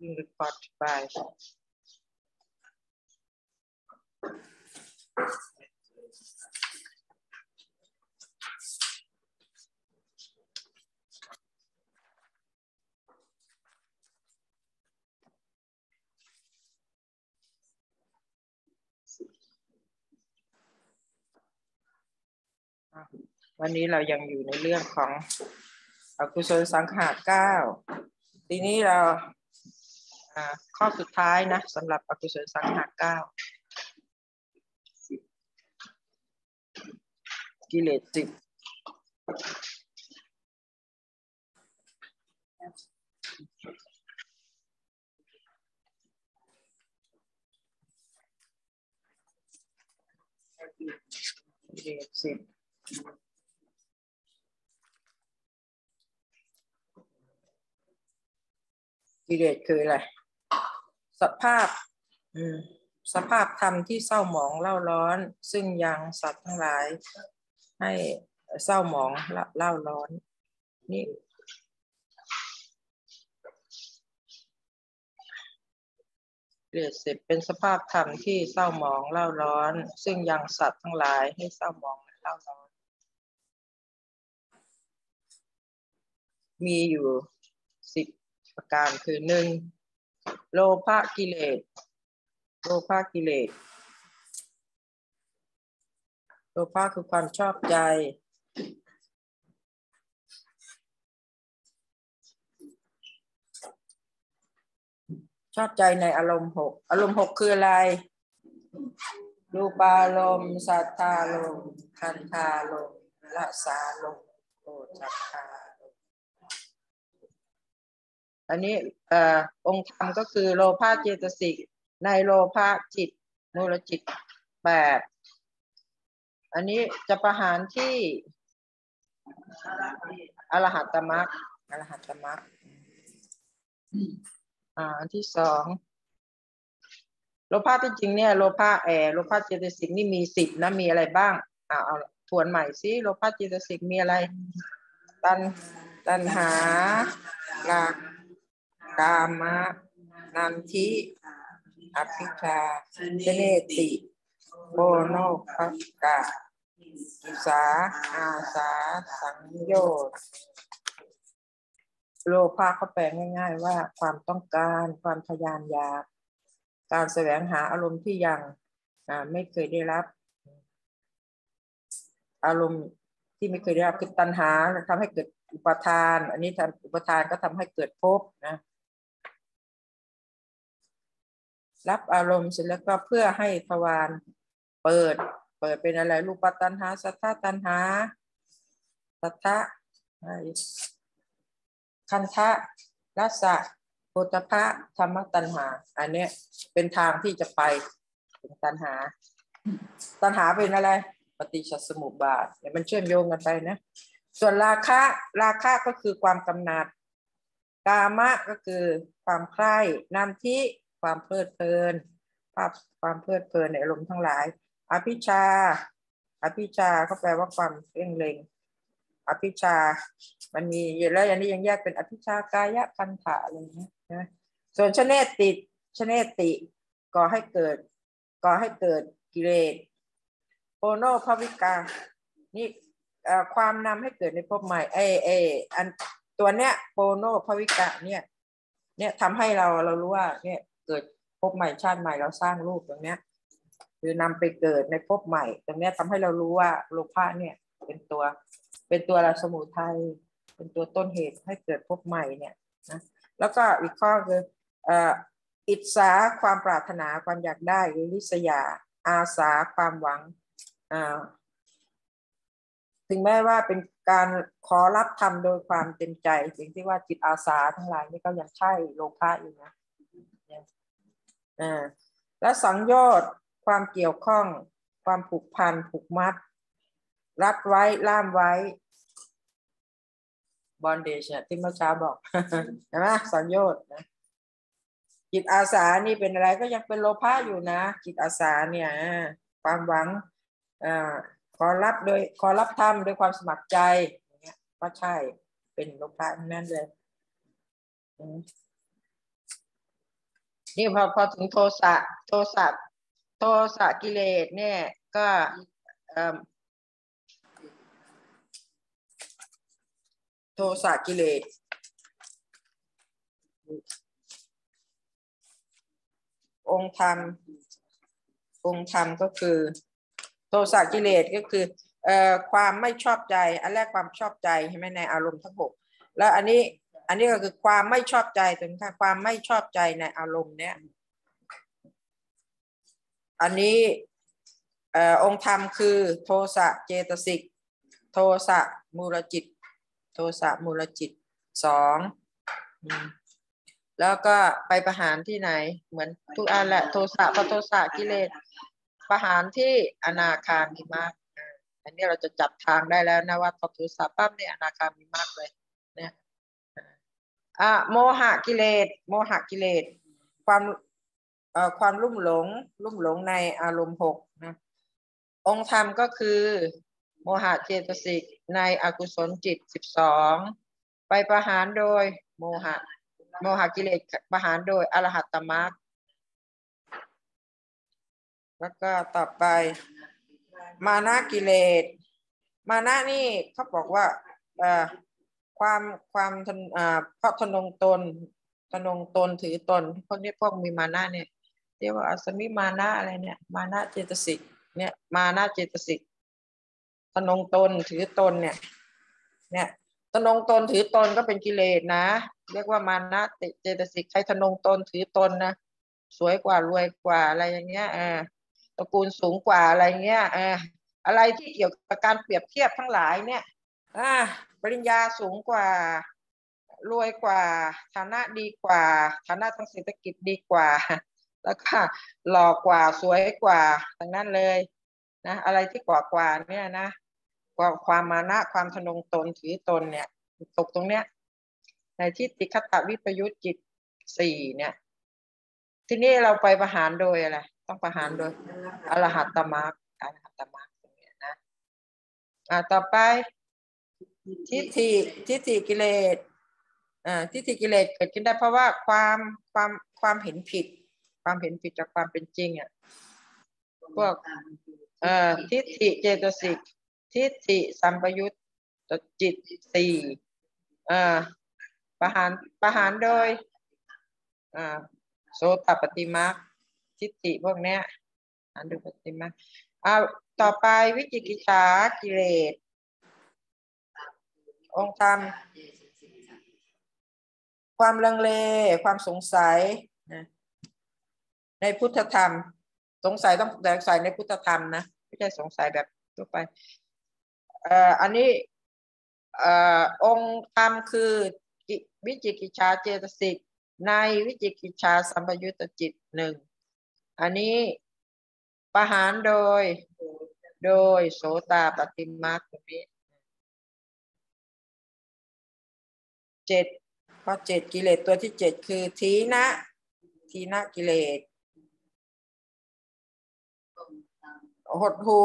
being recorded by วันนี้เรายังอยู่ในเรื่องของอกุศลสังขารเก้า ทีนี้เรา ข้อสุดท้ายนะสำหรับอกุศลสังขารเก้ากิเลสสิบกิเลสสิบกิเลสคืออะไร สภาพสภาพธรรมที่เศร้าหมองเล่าร้อน ซึ่งยังสัตว์ทั้งหลาย ให้เศร้าหมองเล่าร้อน นี่เรียดสิบเป็นสภาพธรรมที่เศร้าหมองเล่าร้อน ซึ่งยังสัตว์ทั้งหลายให้เศร้าหมองเล่าร้อน มีอยู่สิบประการคือหนึ่ง โลภะกิเลส โลภะกิเลส โลภะคือความชอบใจ ชอบใจในอารมณ์หก อารมณ์หกคืออะไร รูปารมณ์สัทธารมณ์คันธารมณ์ละสารมณ์โอจักขา อันนี้อองค์ธรรมก็คือโลภะเจตสิกในโลภะจิตมูลจิตแปดอันนี้จะประหารที่อรหัตตมรรคอรหัตตมรรคอ่าอันที่สองโลภะที่จริงเนี่ยโลภะแอโลภะเจตสิกนี่มีสิบนะมีอะไรบ้างอ่าเอาทวนใหม่สิโลภะเจตสิกมีอะไร ตันตันหาลาก กามะนันทิอภิชาเจเนติโบโนภักกะอิสาอาสาสังโยชน์โลภะเขาแปลง่าย ๆ ว่าความต้องการความทยานอยาก การแสวงหาอารมณ์ที่ยังไม่เคยได้รับ อารมณ์ที่ไม่เคยได้รับคือตัณหาทำให้เกิดอุปทาน อันนี้ทำอุปทานก็ทำให้เกิดภพนะ รับอารมณ์เสร็จแล้วก็เพื่อให้ทวารเปิด เปิดเป็นอะไรรูปตันหาสัทธาตันหาสัทธะคันทะรัสะโพธพะธรรมตันหา อันเนี้ยเป็นทางที่จะไปถึงตันหา ตันหาเป็นอะไร ปฏิชสมุปบาทเนี่ยมันเชื่อมโยงกันไปนะ ส่วนราคะราคะก็คือความกำหนัดกามะก็คือความใคร่นันทิ ความเพลิดเพลิน ภาพความเพลิดเพลินในอารมณ์ทั้งหลาย อภิชา อภิชาก็แปลว่าความเพ่งเล็ง อภิชา มันมีแล้วอย่างนี้ยังแยกเป็นอภิชากายะคันถะอะไรอย่างนี้นะส่วนชเนติชเนติก่อให้เกิดก่อให้เกิดกิเลสโอโนภวิกา นี่ความนำให้เกิดในภพใหม่เอเออันตัวเนี้ยโปโนภวิกะเนี่ยเนี่ยทำให้เราเรารู้ว่าเนี่ย เกิดพบใหม่ชาติใหม่เราสร้างรูปตรงเนี้ยคือนำไปเกิดในภพใหม่ ตรงเนี้ยทำให้เรารู้ว่าโลภะเนี่ยเป็นตัวเป็นตัวเราสมุทัยเป็นตัวต้นเหตุให้เกิดภพใหม่เนี่ยนะแล้วก็อีกข้อคืออิจฉาความปรารถนาความอยากได้ลิษยา อาสาความหวังถึงแม้ว่าเป็นการขอรับทำโดยความเต็มใจสิ่งที่ว่าจิตอาสาทั้งหลายนี่ก็ยังใช่โลภะอยู่นะ และสังโยชน์ความเกี่ยวข้อง ความผูกพันผูกมัด รัดไว้ล่ามไว้บอนเดชเนี่ยที่เมื่อเช้าบอกใช่ไหมสังโยชน์นะจิตอาสานี่เป็นอะไรก็ยังเป็นโลภะอยู่นะ จิตอาสาเนี่ยความหวังอ่าขอรับโดยขอรับทำโดยความสมัครใจอย่างเงี้ยก็ใช่เป็นโลภะนั่นเลย นี่พอพอถึงโทสะโทสะโทสะกิเลสเนี่ย ก็โทสะกิเลสองค์ธรรมองค์ธรรมก็คือ โทสะกิเลสก็คือเอ่อความไม่ชอบใจ อันแรกความชอบใจใช่ไหมในอารมณ์ทั้งหกแล้วอันนี้ อันนี้ก็คือความไม่ชอบใจถึงค่ะความไม่ชอบใจในอารมณ์เนี้ยอันนี้อองค์ธรรมคือโทสะเจตสิก โทสะมูลจิต โทสะมูลจิตสองแล้วก็ไปประหารที่ไหน เหมือนทุกอันแหละโทสะพอโทสะกิเลสประหารที่อนาคามีมากอันนี้เราจะจับทางได้แล้วนะว่าพอโทสะปั๊บเนี่ยอนาคามีมากเลยเนี่ย อะโมหะกิเลส โมหะกิเลส ความเอ่อความลุ่มหลง ลุ่มหลงในอารมณ์หกนะองค์ธรรมก็คือ โมหะเจตสิกในอกุศลจิตสิบสองไปประหารโดยโมหะ โมหะกิเลสประหารโดยอรหัตตมรรคแล้วก็ต่อไป มานะกิเลส มานะนี่เขาบอกว่าเอ่อ ความความทนอ่าเพราะทนงตนทนงตนถือตนพวกนี้พวกมีมานะเนี่ยเรียกว่าอสมิมานะอะไรเนี่ย มานะเจตสิกเนี่ยมานะเจตสิกทนงตนถือตนเนี่ย เนี่ยทนงตนถือตนก็เป็นกิเลสนะ เรียกว่ามานะเจตสิกใครทนงตนถือตนนะสวยกว่ารวยกว่าอะไรอย่างเงี้ยเออตระกูลสูงกว่าอะไรเงี้ยเอออะไรที่เกี่ยวกับการเปรียบเทียบทั้งหลายเนี่ย อ่า ปริญญาสูงกว่า รวยกว่า ฐานะดีกว่า ฐานะทางเศรษฐกิจดีกว่า แล้วก็หล่อกว่าสวยกว่าทั้งนั้นเลยนะอะไรที่กว่ากว่าเนี่ยนะกว่าความมานะความทนงตนถือตนเนี่ยตกตรงเนี้ยในที่ติคตวิปยุตจิตสี่เนี่ยทีนี่เราไปประหารโดยอะไรต้องประหารโดยอรหัตตมรรคอรหัตตมรรคตรงเนี้ยนะอ่าต่อไป ทิฏฐิทิฏฐิกิเลสอ่าทิฏฐิกิเลสเกิดขึ้นได้เพราะว่าความความความเห็นผิด ความเห็นผิดจากความเป็นจริงอะพวกเอ่อทิฏฐิเจตสิกทิฏฐิสัมปยุตตจิตสี่อ่าประหารประหารโดยอ่าโสตปฏิมาทิฏฐิพวกเนี้ยอันดูปฏิมาอ่าต่อไปวิจิกิจฉากิเลส องค์ธรรมความลังเล ความสงสัยนะในพุทธธรรม สงสัยต้องสงสัยในพุทธธรรมนะไม่ใช่สงสัยแบบทั่วไปเอ่ออันนี้เอ่อองค์ธรรมคือวิจิกิจชาเจตสิกในวิจิกิจชาสัมปยุตตจิตหนึ่งอันนี้ประหารโดย โดยโสตาปฏิมาตรงนี้ เจ็ดข้อเจ็ดกิเลสตัวที่เจ็ดคือทีนะทีนะกิเลสหดหู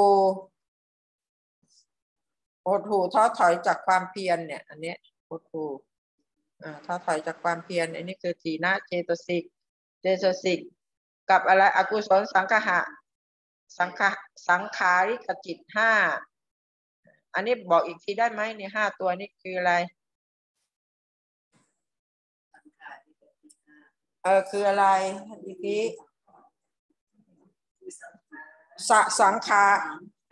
หดหูท้อถอยจากความเพียรเนี่ย อันเนี้ยหดหูอ่าท้อถอยจากความเพียรอันนี้คือทีนะเจตสิกเจตสิกกับอะไรอกุศลสังคหะสังขสังขาริกจิตห้าอันนี้บอกอีกทีได้ไหมเนี่ยห้าตัวนี้คืออะไร เออคืออะไรอีกทีสสังขา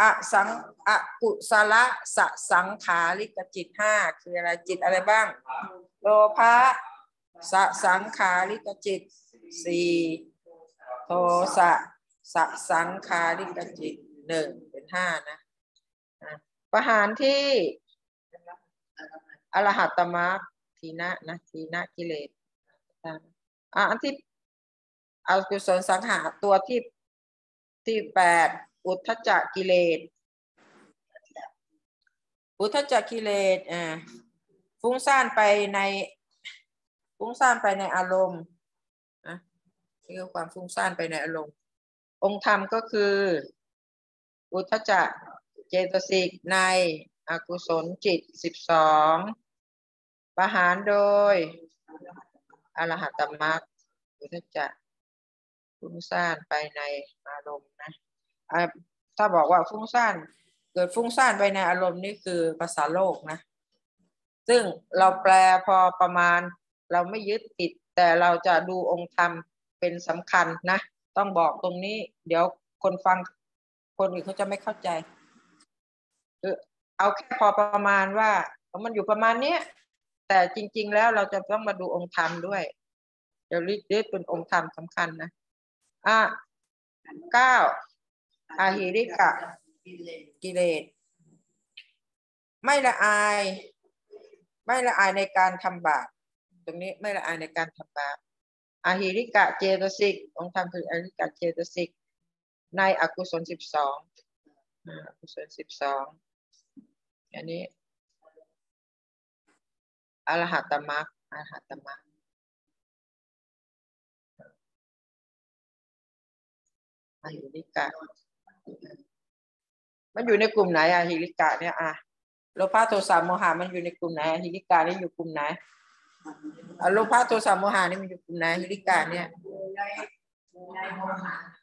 อะสังอะกุศลสสังขาริกจิตห้าคืออะไรจิตอะไรบ้าง โลภะสสังขาริกจิตสี่โทสะสสังขาริกจิตหนึ่งเป็นห้านะประหารที่อรหัตตมรรคทีนะนะทีนะกิเลสอะ อันที่อากุศลสังหาตัวที่ที่แปดอุทธจักกิเลสอุทธจักกิเลสอ่าฟุ้งซ่านไปในฟุ้งซ่านไปในอารมณ์นะนี่คือความฟุ้งซ่านไปในอารมณ์ องค์ธรรมก็คือ อุทธจักเจตสิกในอกุศลจิตสิบสองประหารโดย อรหัตมรรคอุทธจักฟุ้งซ่านไปในอารมณ์นะถ้าบอกว่าฟุ้งซ่านเกิดฟุ้งซ่านไปในอารมณ์นี่คือภาษาโลกนะ ซึ่งเราแปลพอประมาณเราไม่ยึดติด แต่เราจะดูองค์ธรรมเป็นสำคัญนะ ต้องบอกตรงนี้ เดี๋ยวคนฟังคนอื่นเขาจะไม่เข้าใจ เออเอาแค่พอประมาณว่า มันอยู่ประมาณเนี้ย แต่จริง ๆ แล้วเราจะต้องมาดูองค์ธรรมด้วย เดี๋ยวรีดเป็นองค์ธรรมสำคัญนะอะเก้าอาหิริกะ กิเลสไม่ละอาย ไม่ละอายในการทำบาปตรงนี้ไม่ละอายในการทำบาปอาหิริกะเจตสิกองค์ธรรมคืออาหิริกะเจตสิกในอกุศลสิบสองอกุศลสิบสองอันนี้ อรหัตมรรคอรหัตมรรคอหิริกะ มันอยู่ในกลุ่มไหนอะหิริกะเนี่ยอะโลภะโทสะโมหะมันอยู่ในกลุ่มไหนอะหิริกะนี่อยู่กลุ่มไหนอะโลภะโทสะโมหะนี่มันอยู่กลุ่มไหนหิริกะเนี่ย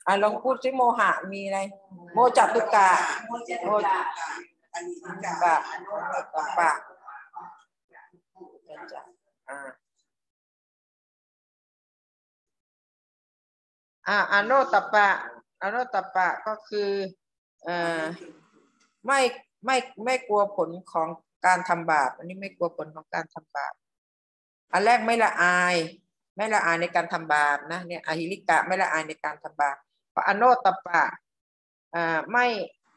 อะลองพูดสิโมหะมีอะไร โมจัตุกะโมจัตุกะกะปะ อ่าอ่าอโนตปะอโนตปะก็คือเอ่อไม่ไม่ไม่กลัวผลของการทำบาป อันนี้ไม่กลัวผลของการทำบาป อันแรกไม่ละอาย ไม่ละอายในการทำบาปนะเนี่ยอหิริกะไม่ละอายในการทำบาปพระอโนตปะอ่าไม่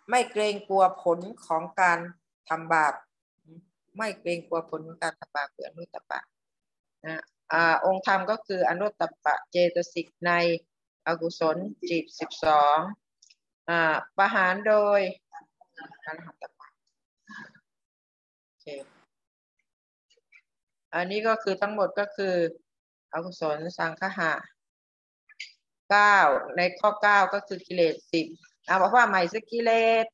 ไม่เกรงกลัวผลของการทำบาป ไม่เกรงกลัวผลของการทำบาปคืออนุตปะนะอ่าองค์ธรรมก็คืออนุตตปะเจตสิกในอกุศลจิตสิบสองอ่าประหารโดยอรหัตปะโอเคอันนี้ก็คือทั้งหมดก็คืออกุศลสังคหะเก้าในข้อเก้าก็คือกิเลสสิบเอาบอกว่าใหม่สกิเลส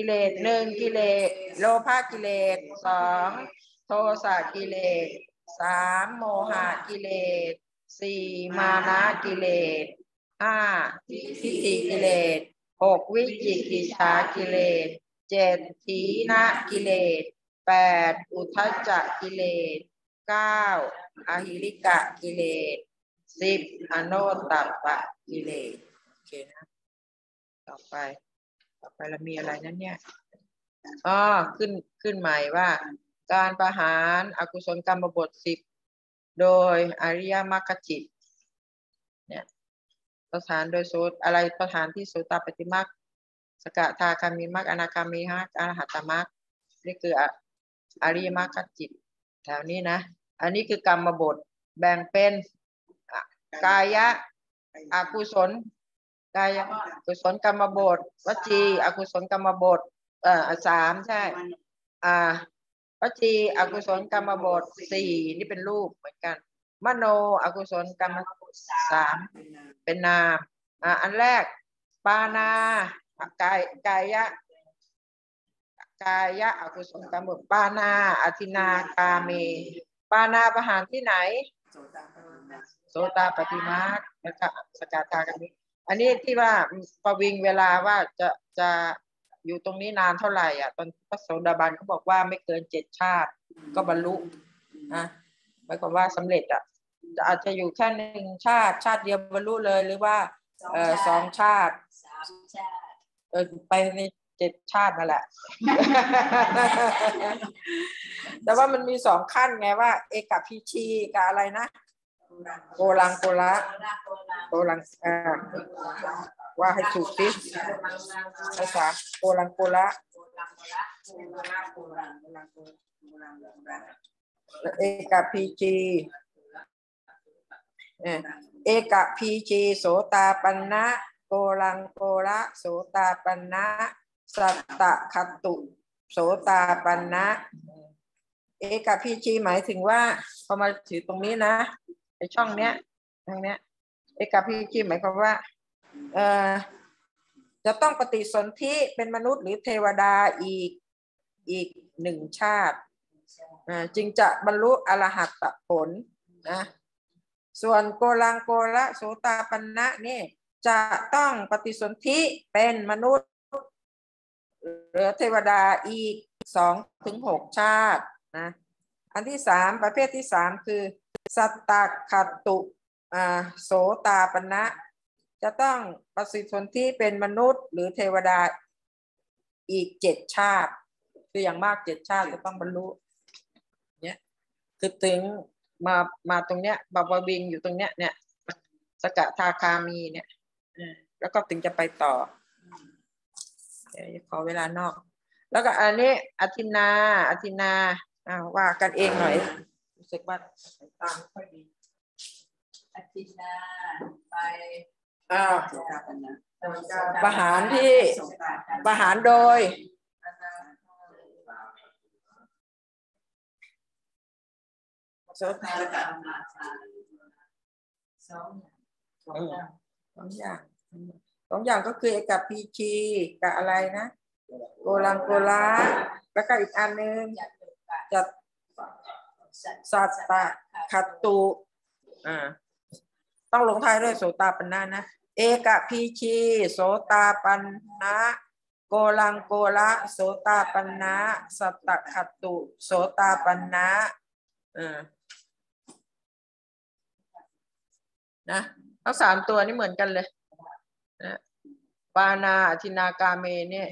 กิเลสหนึ่งกิเลสโลภะกิเลสสองโทสะกิเลสสามโมหะกิเลสสี่มานะกิเลสห้าทิฏฐิกิเลสหกวิจิกิจฉากิเลสเจ็ดทีนะกิเลสแปดอุทจจะกิเลสเก้าอหิริกะกิเลสสิบอโนตัปปะกิเลสโอเคนะ ต่อไป ต่อไปเรามีอะไรนั้นเนี่ยอ๋อขึ้นขึ้นใหม่ว่า การประหารอากุศลกรรมบทสิบโดยอริยมรรคจิตเนี่ยประธานโดยโซตอะไรประธานที่โสตปฏิมักสกทาคามีมักอนาคามีฮักอรหัตมักนี่คืออริยมรรคจิต แถวนี้นะ อันนี้คือกรรมบทแบ่งเป็นกายะอากุศล กายกุศลกรรมบทวจีอกุศลกรรมบทเอ่อสามใช่ อ่าวจีอกุศลกรรมบทสี่นี่เป็นรูปเหมือนกัน มโนอกุศลกรรมสามเป็นนามอ่าอันแรกปานากายกายะกายะอกุศลกรรมบทปานาอธินากาเมปานาประหารที่ไหนโสตาปฏิมาแล้วก็สกาตากันนี้ อันนี้ที่ว่าประวิงเวลาว่าจะจะอยู่ตรงนี้นานเท่าไหร่อะ ตอนพระโสดาบันเขาบอกว่าไม่เกินเจ็ดชาติ ก็บรรลุนะหมายความว่าสำเร็จอะอาจจะอยู่แค่หนึ่งชาติชาติเดียวบรรลุเลยหรือว่าเออสองชาติเออไปในเจ็ดชาตินั่นแหละ แต่ว่ามันมีสองขั้นไงว่า เอกพีชีกับอะไรนะ โกลังโกละโกลังอ่าว่าให้ถูกสิภาษาโกลังโกละเอกพีจีเอกพีจีโสตาปันนะโกลังโกละโสตาปันนะสัตตะคตุโสตาปันนะ เอกพีจีหมายถึงว่าพอมาถือตรงนี้นะ ในช่องเนี้ยตรงเนี้ยเอกพีจีหมายความว่าเอ่อจะต้องปฏิสนธิเป็นมนุษย์หรือเทวดาอีกอีกหนึ่งชาติจึงจะบรรลุอรหัตผลนะส่วนโกลังโกละโสตาปันนะนี่จะต้องปฏิสนธิเป็นมนุษย์หรือเทวดาอีกสองถึงหกชาตินะอันที่สามประเภทที่สามคือ สัตตขัตตุโสตาปณะจะต้องปฏิสนธิเป็นมนุษย์ หรือเทวดาอีกเจ็ดชาติคืออย่างมากเจ็ดชาติจะต้องบรรลุเนี่ยคือถึงมามาตรงเนี้ยบาบาบิงอยู่ตรงเนี้ยเนี่ยสกทาคามีเนี่ยแล้วก็ถึงจะไปต่อเดี๋ยวขอเวลานอก แล้วก็อันนี้อธินาอธินาอ่าว่ากันเองหน่อย รู้สึกว่าสายตาไม่ค่อยดีอาทิตย์หน้าไปอ้าวโสดาปันนะประหารที่โสดาปันประหารโดยโสตาแล้วก็เอามาทานสองสองอย่างสองอย่างสองอย่างก็คือเอกับพีชีกับอะไรนะ โกลังโกลาแล้วก็อีกอันหนึงอยากเกิดปะจะ สัตตะขัตตุอ่าต้องลงท้ายด้วยโสตาปันนะนะ เอกพีชีโสตาปันนะโกลังโกละโสตาปันนะสัตตะขัตตุโสตาปันนะอ่านะทั้งสามตัวนี่เหมือนกันเลยนะปานาอธินากาเมเนี่ย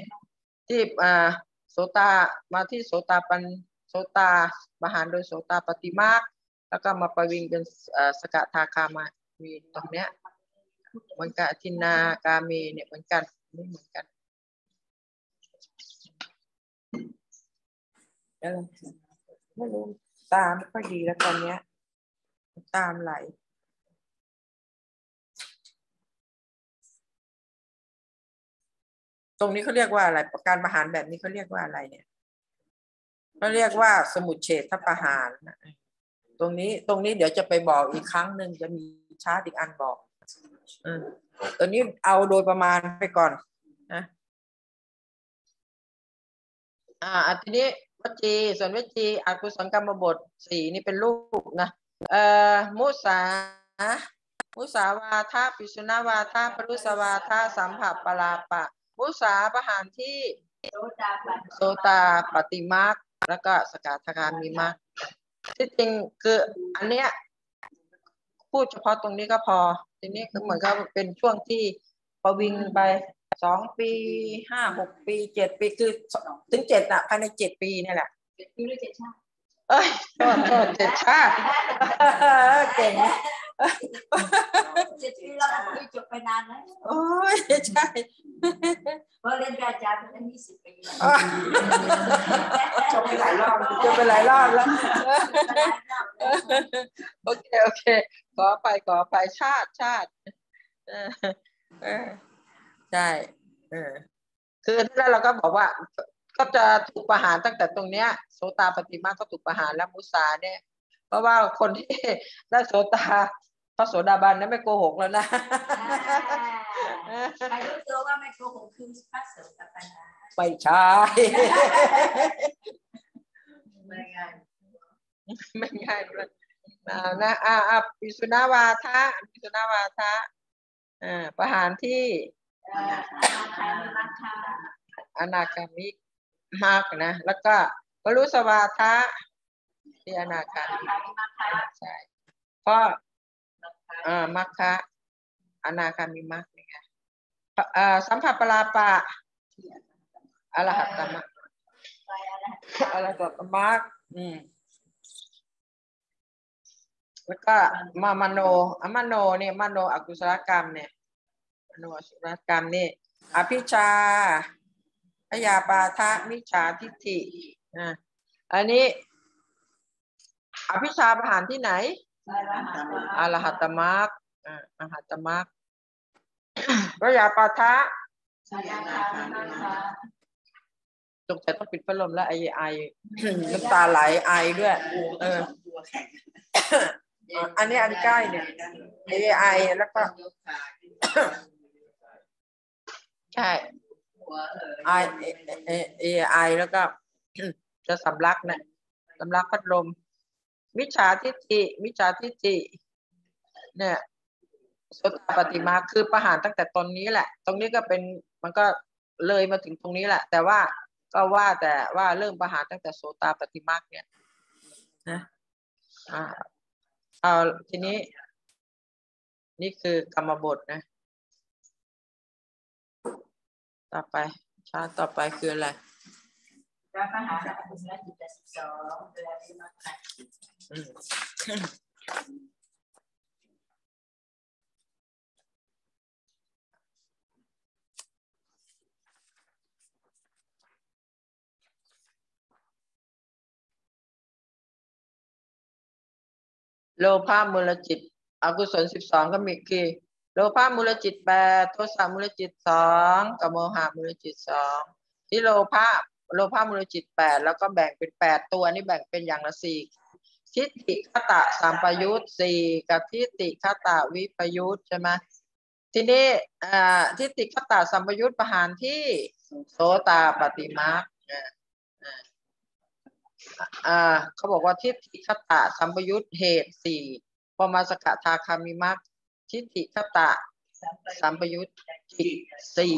ที่อ่าโสตามาที่โสตาปัน โสตาบหารโดยโสตาปฏิมาแล้วก็มาประวิงเป็นสกทาคามามีตรงเนี้ยเหมือนกับอธินากาเมเนี่ยเหมือนกันไม่เหมือนกันเออไม่รู้ตามไม่ค่อยดีแล้วตอนเนี้ย ตามไหลตรงนี้เขาเรียกว่าอะไรการประหารแบบนี้เขาเรียกว่าอะไรเนี่ย เขาเรียกว่าสมุดเฉดทประหารนะตรงนี้ตรงนี้เดี๋ยวจะไปบอกอีกครั้งหนึ่งจะมีชาร์ตอีกอันบอกอืมตัวนี้เอาโดยประมาณไปก่อนนะอ่าอันทีนี้วจีส่วนวจีอากุศลกรรมบทสี่นี่เป็นลูกนะเอ่อมุสามุสาวาทาปิสุนาวาทาปรุสวาทาสัมผัสปลาปะ มุสาประหารที่โสดาปันโสตาปฏิมาค แล้วก็สกทาคามีมาคที่จริงคืออันเนี้ยพูดเฉพาะตรงนี้ก็พอ ทีนี้คือเหมือนกับเป็นช่วงที่ประวิงไปสองปีห้าหกปีเจ็ดปีคือถึงเจ็ดอะภายในเจ็ดปีเนี่ยแหละเจ็ดปีหรือเจ็ดชาติเอ้ยโทษโทษเจ็ดชาติเก่งนะ เจ็ดปีแล้วก็คุยจบไปนานแล้วโอ้ยใช่เพราะเรียนกับอาจารย์มาตั้งยี่สิบปีแล้วอะจบไปหลายรอบจะไปหลายรอบแล้วหลายรอบแล้วโอเคโอเคขอไปขอไปชาติชาติเออเออใช่เออคือถ้าเราก็บอกว่า ก็จะถูกประหารตั้งแต่ตรงเนี้ยโสตาปฏิมาก็ถูกประหารแล้วมุสาเนี่ย เพราะว่าคนที่ได้โสตา พระโสดาบันนั้นไม่โกหกแล้วนะใครรู้ตัวว่าไม่โกหกคือพระโสดาปันนะไม่ใช่ไม่ไงไม่ง่ายเลยอ่านะอ่าอ่าปิสุนาวาทะปิสุนาวาทะอ่าประหารที่เอ่ออาคามิมัคคะอนาคามิมากนะ แล้วก็บรรลุสวาทะที่อนาคาอามิคามิมัคคะใช่เพราะ อ่ามัคคะอนาคามิมัคนี่ไงอ่าสัมผัสปลาปะอรหัตตมรรคอรหัตตมรรคอืมแล้วก็มามโนอมโนเนี่ยมโนอกุศลกรรมเนี่ยมโนอกุศลกรรมนี่อภิชาพยาปาทะมิจฉาทิฏฐิอ่าอันนี้ อภิชาประหารที่ไหน อรหัตตมรรคอ่าอรหัตตมรรคพยาปาทะอาคามิมัคคะจงใจต้องปิดพัดลมแล้วไอไอน้ำตาไหลไอด้วย เออ อันนี้อันใกล้เนี่ยไอไอแล้วก็ใช่ไอเอเอไอแล้วก็จะสำลักนะสำลักพัดลม มิจฉาทิฏฐิมิจฉาทิฏฐิเนี่ยโสตปฏิมาคือประหารตั้งแต่ตอนนี้แหละ ตรงนี้ก็เป็นมันก็เลยมาถึงตรงนี้แหละ แต่ว่าก็ว่าแต่ว่าเริ่มประหารตั้งแต่โสตปฏิมาเนี่ยนะอ่าเอาทีนี้ นี่คือกรรมบทนะ ต่อไปชาติต่อไปคืออะไรพระมหาสัพพุทธจิตสิบสองเวลาที่มาขัดอืม โลภะมูลจิต อกุศลสิบสองก็มีคือโลภะมูลจิตแปดโทสะมูลจิตสองกับโมหะมูลจิตสองที่โลภะโลภะมูลจิตแปดแล้วก็แบ่งเป็นแปดตัวนี่แบ่งเป็นอย่างละสี่ ทิฏฐิคตะสัมประยุตสี่กับทิฏฐิคตะวิปยุตใช่ไหมทีนี้ทิฏฐิคตะสัมปยุตประหารที่โสตาปฏิมาเขาบอกว่าทิฏฐิคตะสัมปยุตเหตุสี่พอมาสกทาคามิมักทิฏฐิคตะสัมปยุตจิตสี่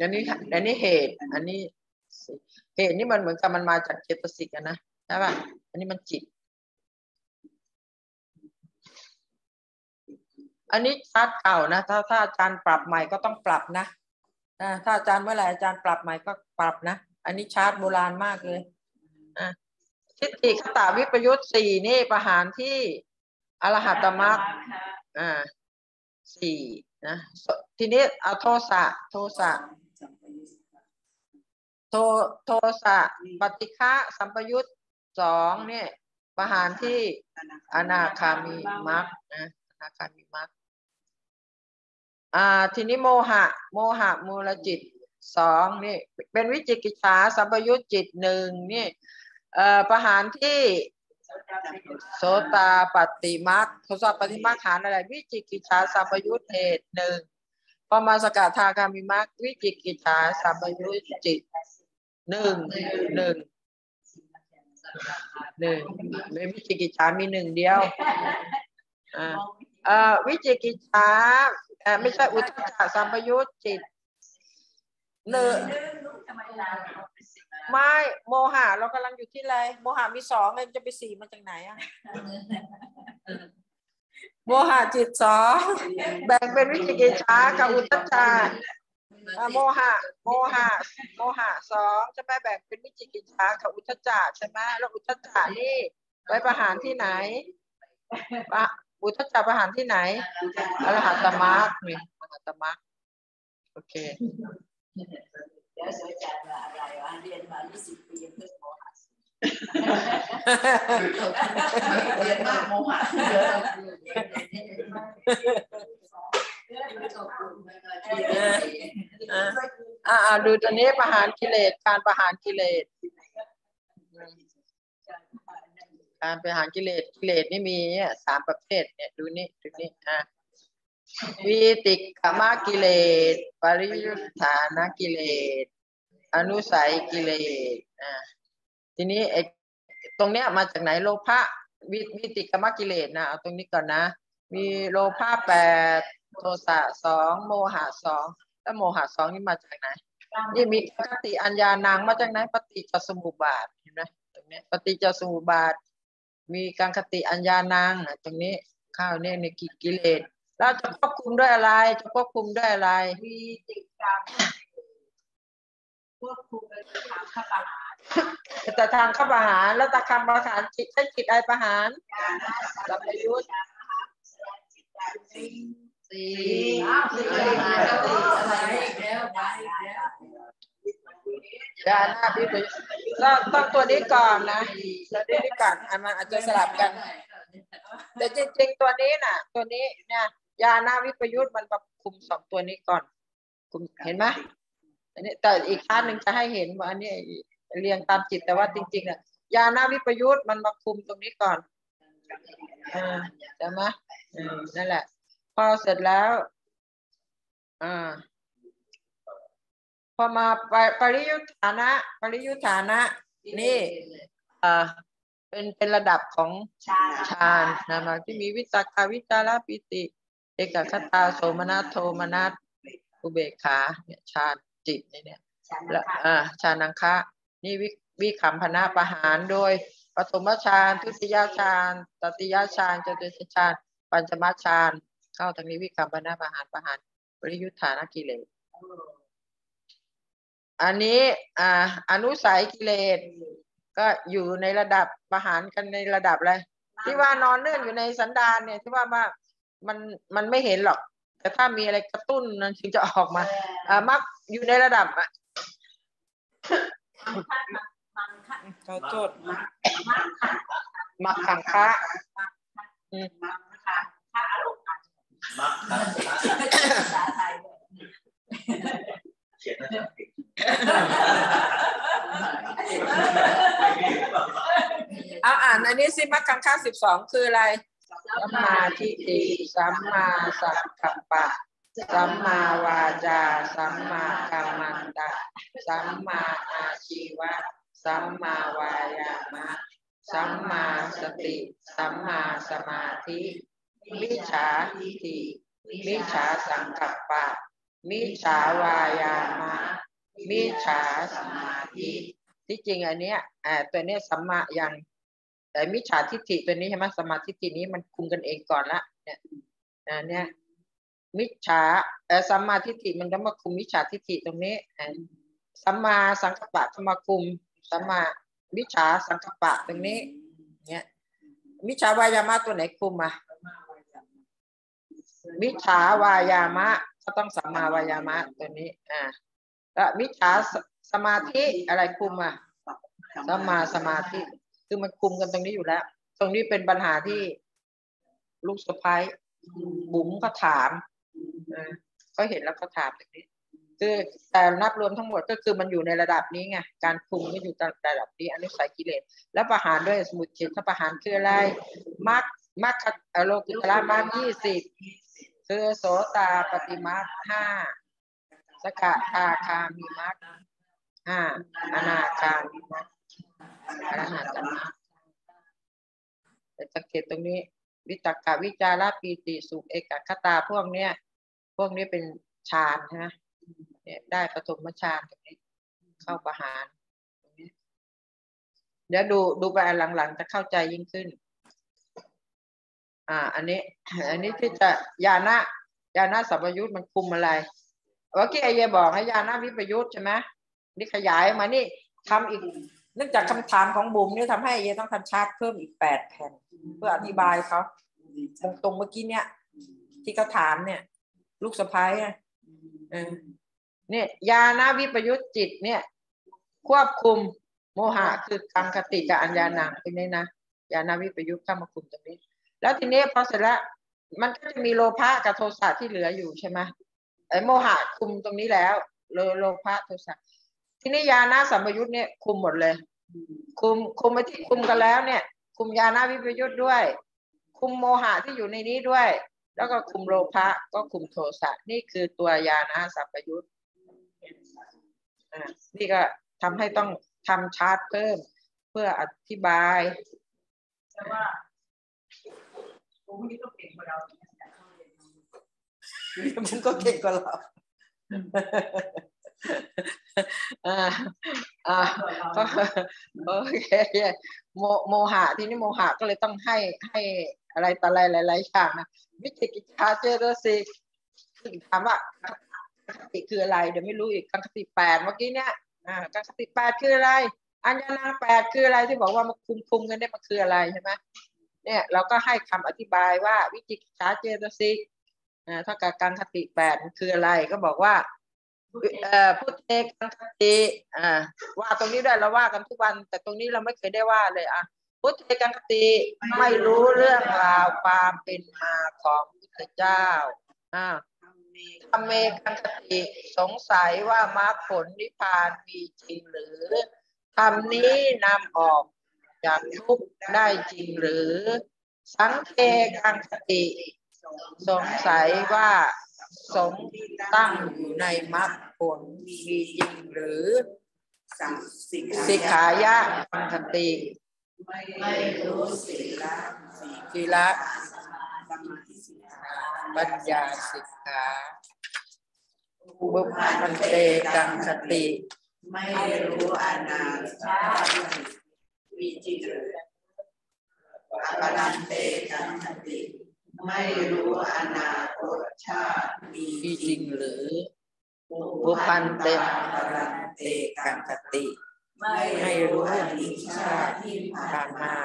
อันนี้อันนี้เหตุ อันนี้เหตุนี่มันเหมือนกับมันมาจากเจตสิกนะใช่ป่ะอันนี้มันจิต อันนี้ชาร์ตเก่านะถ้าถ้าอาจารย์ปรับใหม่ก็ต้องปรับนะถ้าอาจารย์เมื่อไหร่อาจารย์ปรับใหม่ก็ปรับนะ อันนี้ชาร์ตโบราณมากเลยอทิฏฐิคตาวิปยุตสี่นี่ประหารที่อรหัตมรรคอ่าสี่นะทีนี้เอาโทสะโทสะโทโทสะปฏิฆะสัมปยุตสองเนี่ยประหารที่อนาคามีมรรคนะอนาคามีมรรค อ่าทีนี้โมหะ โมหะมูลจิตสองนี่เป็นวิจิกิจฉาสัมปยุตจิตหนึ่งนี่เอ่อประหารที่โสตาปฏิมักโสตาปฏิมักหารอะไร วิจิกิจฉาสัมปยุตเหตุหนึ่งพอมาสกัดทาคามิมักวิจิกิจฉาสัมปยุตจิตหนึ่งหนึ่งหนึ่งไม่วิจิกิจฉามีหนึ่งเดียวอ่าเออวิจิกิจฉา อ่อไม่ใช่อุทจจาสัมปยุตจิตหนึ่งไม่โมหะเรากำลังอยู่ที่อะไรโมหะมีสองเลยจะไปสี่มาจากไหนอะโมหะจิตสองแบ่งเป็นวิจิกิจฉากับอุทจจาอะโมหะโมหะโมหะสองจะไปแบ่งเป็นวิจิกิจฉากับอุทจจาใช่ไหมแล้วอุทจจานี่ไว้ประหารที่ไหน ปะอุทธัจจาประหารที่ไหนอรหัตตมรรคนี่อรหัตตมรรคโอเคเดี๋ยวสวยจันว่าอะไรวะเรียนมายี่สิบปีเพิ่งโมหะเรียนมากโมหะเยอะอ่าอ่าดูตัวนี้ประหารกิเลสการประหารกิเลส การประหารกิเลสกิเลสนี่มีเนี่ยสามประเภทเนี่ยดูนี่ดูนี่อะวิติกามกิเลส ปริยุทธานกิเลส อนุสัยกิเลสอ่าทีนี้ไอ้ตรงเนี้ยมาจากไหนโลภะวิวิติกามกิเลสนะเอาตรงนี้ก่อนนะ มีโลภะแปดโทสะสองโมหะสองแล้วโมหะสองนี่มาจากไหนนี่มีปฏิอัญญานางมาจากไหนปฏิจจสมุปบาทเห็นไหมตรงเนี้ยปฏิจจสมุปบาท มีการคติอัญญานางอะตรงนี้ข้าวเนี่ยในกิกิเลสเราจะควบคุมด้วยอะไร จะควบคุมด้วยอะไรมีติดตามควบคุมไปทางข้าประหารแต่ทางเข้าประหารแล้วตะคำประหารจิตใช้จิตอะไรประหารการรักษาสัมปยุตจิตใจสิ่งสี่อ้าวสี่อะไรอีกแล้วมาอีกแล้ว ญาณพิปยุตต้องต้องตัวนี้ก่อนนะตัวนี้ก่อนอันมันอาจจะสลับกัน แต่จริงๆตัวนี้น่ะ ตัวนี้เนี่ยยาหน้าวิปยุทธ์มันประคุมสองตัวนี้ก่อนคุมเห็นไหมอันนี้แต่อีกท่านหนึ่งจะให้เห็นว่าอันนี้เรียงตามจิตแต่ว่าจริงๆน่ะยาหน้าวิปยุทธ์มันมาคุมตรงนี้ก่อนอ่าใช่ไหมอืมนั่นแหละ พอเสร็จแล้ว อ่า อมาปปริยุทธานะ ปริยุทธานะ นี่อ่าเป็นเป็นระดับของชาฌานนะมาที่มีวิตากาวิจาระปิติเอกคตาโสมนัสโทมนัสอุเบกขาเนี่ยฌานจิตเนี่ยเนี่ยฉันและนะคะอ่าฌานังคะ นี่วิวิคัมพนะประหารโดยปฐมฌานทุติยฌานตติยฌานจตุตฌานปัญจมฌานเข้าทางนี้วิคัมพนะประหารประหารปริยุทธานกิเลส อันนี้อ่าอนุสัยกิเลสก็อยู่ในระดับประหารกันในระดับอะไรที่ว่านอนเนื่องอยู่ในสันดานเนี่ยที่ว่าว่ามันมันไม่เห็นหรอก แต่ถ้ามีอะไรกระตุ้นนั้นถึงจะออกมาอ่ามักอยู่ในระดับอะมังคะขอโทษมังมังคะมักขังคะอืมมังคะถ้าอารมณ์อ่านมักครับภาษาไทยด้วยเขียนนะครับ เอาอ่านอันนี้สิมักขังคะสิบสองคืออะไร สัมมาทิฏฐิ สัมมาสังกัปปะ สัมมาวาจา สัมมากัมมันตะ สัมมาอาชีวะ สัมมาวายามะ สัมมาสติ สัมมาสมาธิมิจฉาทิฏฐิมิจฉาสังกัปปะ มิจฉาวายามะ มิจฉาสมาธิที่จริงอันเนี้ยอ่าตัวเนี้ยสัมมายังแต่มิจฉาทิฏฐิตัวนี้ใช่ไหมสมาธิฏฐินี้มันคุมกันเองก่อนละเนี่ยอ่าเนี่ยมิจฉาเออสัมมาทิฏฐิมันต้องมาคุมมิจฉาทิฏฐิตรงนี้สัมมาสังกัปปะก็มาคุมสัมมามิจฉาสังกัปปะตรงนี้เนี่ยมิจฉาวายามะตัวไหนคุมอะมิจฉาวายามะก็ต้องสัมมาวายามะตัวนี้อ่า วมิจฉาสสมาธิอะไรคุมอะสมาสมาธิ คือมันคุมกันตรงนี้อยู่แล้ว ตรงนี้เป็นปัญหาที่ลูกสะพ้ายบุ๋มก็ถามก็เห็นแล้วก็ถามตรงนี้ คือแต่นับรวมทั้งหมดก็คือมันอยู่ในระดับนี้ไงการคุมก็อยู่ในระดับนี้อนุสัยกิเลสแล้วประหารด้วยสมุทเฉทประหารคืออะไรมรรคมรรคอโลกุตละมรรคยี่สิบคือโสตาปฏิมรรคห้า สกทาคามีมรรคห้าอนาคามีมรรคอรหัตมรรคแต่สังเกตตรงนี้ วิตกวิจาระปีติสุขเอกคตาพวกเนี้ย พวกนี้เป็นฌานใช่ไหมเนี่ยได้ปฐมฌานตรงนี้ เข้าประหารตรงนี้เดี๋ยวดูดูไปหลังๆ จะเข้าใจยิ่งขึ้น อ่า อันนี้ อันนี้ที่จะยานะยานะสัมยุตมันคุมอะไร เมื่อกี้ไอเยายบอกให้ยาหนะวิปยุตใช่ไหมนี่ขยายมานี่ทำอีกเนื่องจากคำถามของบุ๋มนี่ทำให้ไอเยต้องทำชาร์ตเพิ่มอีกแปดแผ่น เพื่ออธิบายเขาตรงตรงเมื่อกี้เนี่ย ที่เขาถามเนี่ย ลูกสะพ้ายอะเออเนี่ยยานาวิปยุตจิตเนี่ย ควบคุมโมหะคือกังคติกับอัญญาณังตรงนี้นะยานาวิปยุตเข้ามาคุมตรงนี้ แล้วทีนี้พอเสร็จแล้วมันก็จะมีโลภะกับโทสะที่เหลืออยู่ใช่ไหม ไอ้โมหะคุมตรงนี้แล้วโลโลภะโทสะทีนี้ยานาสัมปยุตเนี่ยคุมหมดเลย คุมคุมไปที่คุมกันแล้วเนี่ย คุมยานาวิปยุตด้วย คุมโมหะที่อยู่ในนี้ด้วย แล้วก็คุมโลภะก็คุมโทสะนี่คือตัวยานะสัมปยุตอ่านี่ก็ทำให้ต้องทำชาร์ตเพิ่มเพื่ออธิบายแต่ว่าผมนี่ก็เก่งกว่าเราแต่เขาเรียนมา มันก็เก่งกว่าเราอ่าอ่าก็โอเคโมโมหะทีนี้โมหะก็เลยต้องให้ให้อะไรต่ออะไรหลายๆอย่างนะวิจิกิจชาเจตสิกถามว่ากังคติคืออะไร เดี๋ยวไม่รู้อีกกังคติแปดเมื่อกี้เนี่ยอ่ากังคติแปดคืออะไร อัญญาณังแปดคืออะไรที่บอกว่ามาคุมคุมกันได้มันคืออะไรใช่ไหมเนี่ยเราก็ให้คำอธิบายว่าวิจิกิจชาเจตสิก อ่าถ้ากับกังคติแปดมันคืออะไรก็บอกว่าพุทธเอกกังคติว่าตรงนี้ได้เราว่ากันทุกวัน แต่ตรงนี้เราไม่เคยได้ว่าเลยอะพุทธเอกังคติไม่รู้เรื่องราวความเป็นมาของพุทธเจ้าอ่าธรรมเมกังคติสงสัยว่ามรรคผลนิพพานมีจริงหรือธรรมนี้นำออกจากทุกข์ได้จริงหรือ สังเคกังคติ สงสัยว่าสงตั้งอยู่ในมรรคผลมีจริงหรือสิกขายะกังคติไม่รู้สิละกีละสมาธิสิกขาปัญญาสิกขาบุพพันเตกังคติ ไม่รู้อนาคตวิจิตรอปรันเตกันคติ ไม่รู้อนาคตชาติมีจริงหรือบุพพันเตอรันเตกังคติ ไม่รู้อดีตชาติที่ผ่านมา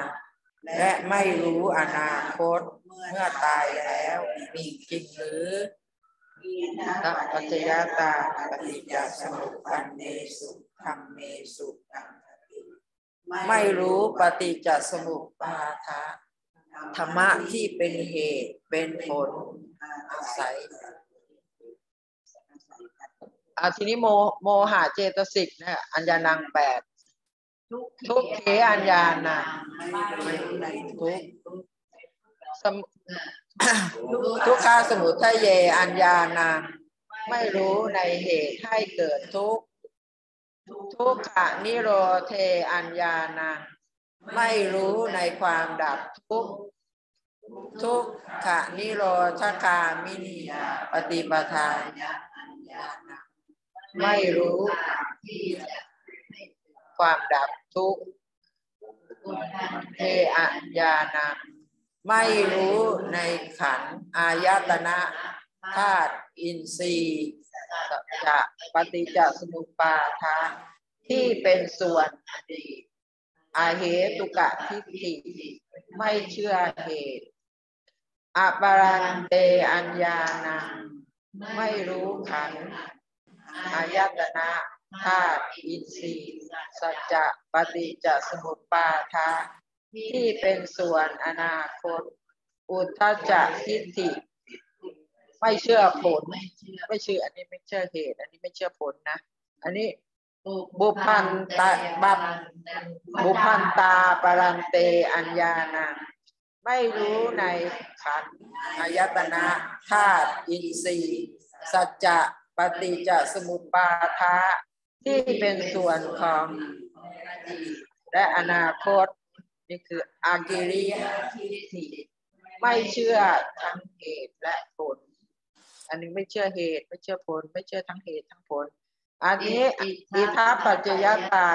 และไม่รู้อนาคตเมื่อตายแล้วมีจริงหรือตัปัจจยตาปฏิจจสมุปันเนสุธรรมเมสุกังติไม่รู้ปฏิจจสมุปบาทะ ธรรมะที่เป็นเหตุเป็นผลอาศัยอาทีนี้โมโมหะเจตสิกเนี่ยอัญญานังแปดทุกเขอัญญานังทุกสมทุกขาสมุทัยเยอัญญานังไม่รู้ในเหตุให้เกิดทุกทุกขะนิโรเทอัญญานัง ไม่รู้ในความดับทุกข์ทุกขะนิโรธคามินีปฏิปทาไม่รู้ความดับทุกข์เทอัญานังไม่รู้ในขันอายตนะธาตุอินทรีย์จะปฏิจจสมุปบาทะที่เป็นส่วนอดีต อาเหตุกะทิฏฐิไม่เชื่อเหตุอปารันเตอัญญานังไม่รู้ขันอายตนะธาตุอินทรีย์สัจจะปฏิจจสมุปบาทะที่เป็นส่วนอนาคต อุทธจักทิฏฐิไม่เชื่อผลไม่เชื่ออันนี้ไม่เชื่อเหตุ อันนี้ไม่เชื่อผลนะ อันนี้ บุพันตาบับบุพันตาปรันเตอัญญานังไม่รู้ในขันอายตนะธาตุอินทรีย์สัจจะปฏิจจสมุปบาทะที่เป็นส่วนของและอนาคต นี่คืออากิริยทิฏฐิไม่เชื่อทั้งเหตุและผล อันนี้ไม่เชื่อเหตุ ไม่เชื่อผล ไม่เชื่อทั้งเหตุทั้งผล อันนี้อิทัปปัจจยตา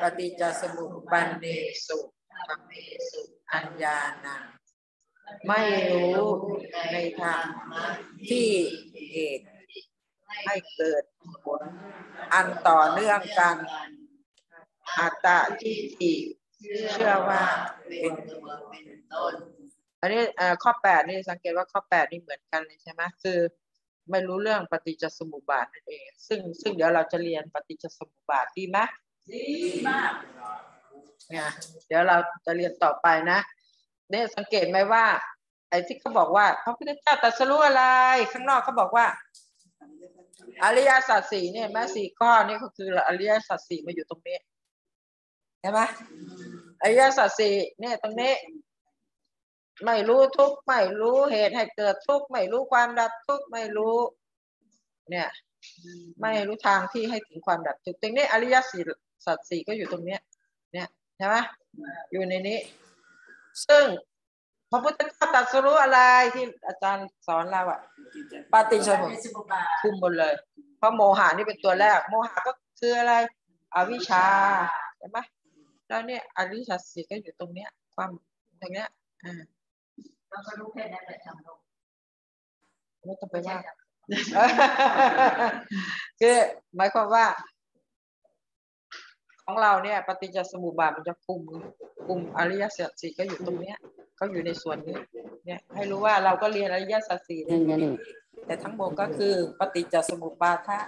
ปฏิจจสมุปปันเนสุธรรมเมสุอัญญานังไม่รู้ในทางที่เหตุให้เกิดผลอันต่อเนื่องกันอัตตาทิฏฐิเชื่อว่าเป็นเป็นตนอันนี้ข้อแปดนี่สังเกตว่าข้อแปดนี่เหมือนกันเลยใช่ไหมคือ ไม่รู้เรื่องปฏิจจสมุปบาทนั่นเอง ซึ่งซึ่งเดี๋ยวเราจะเรียนปฏิจจสมุปบาทดีไหมดีมากเนี่ยเดี๋ยวเราจะเรียนต่อไปนะเนี่ยสังเกตไหมว่า ไอ้ที่เขาบอกว่าพระพุทธเจ้าตรัสรู้อะไร ข้างนอกเขาบอกว่า อริยสัจสี่เนี่ยแม้สี่ข้อนี่ก็คืออริยสัจสี่มาอยู่ตรงนี้เห็นไหมอริยสัจสี่เนี่ยตรงนี้ ไม่รู้ทุกข์ไม่รู้เหตุให้เกิดทุกข์ไม่รู้ความดับทุกข์ไม่รู้ เนี่ย ไม่รู้ทางที่ให้ถึงความดับทุกข์ตรงนี้อริยสัจสัจสี่ก็อยู่ตรงเนี้ย เนี่ยใช่ไหมอยู่ในนี้ ซึ่งพระพุทธเจ้าตรัสรู้อะไรที่อาจารย์สอนเราอะปฏิจจสมุปสมุปบทคุมหมดเลย เพราะโมหะนี่เป็นตัวแรก โมหะก็คืออะไร อวิชชาใช่ไหมแล้วเนี่ยอริยสัจสี่ก็อยู่ตรงเนี้ย ความตรงเนี้ยอ่า เราก็รู้แค่นั้นแหละทำโลกไม่ต้องไปว่าคือหมายความว่า ของเราเนี่ย ปฏิจจสมุปบาทมันจะคุมคุมอริยสัจสี่ก็อยู่ตรงเนี้ยก็อยู่ในส่วนนี้ เนี่ย ให้รู้ว่าเราก็เรียนอริยสัจสี่เรียนกันอีกแต่ทั้งหมดก็คือปฏิจจสมุปบาทะ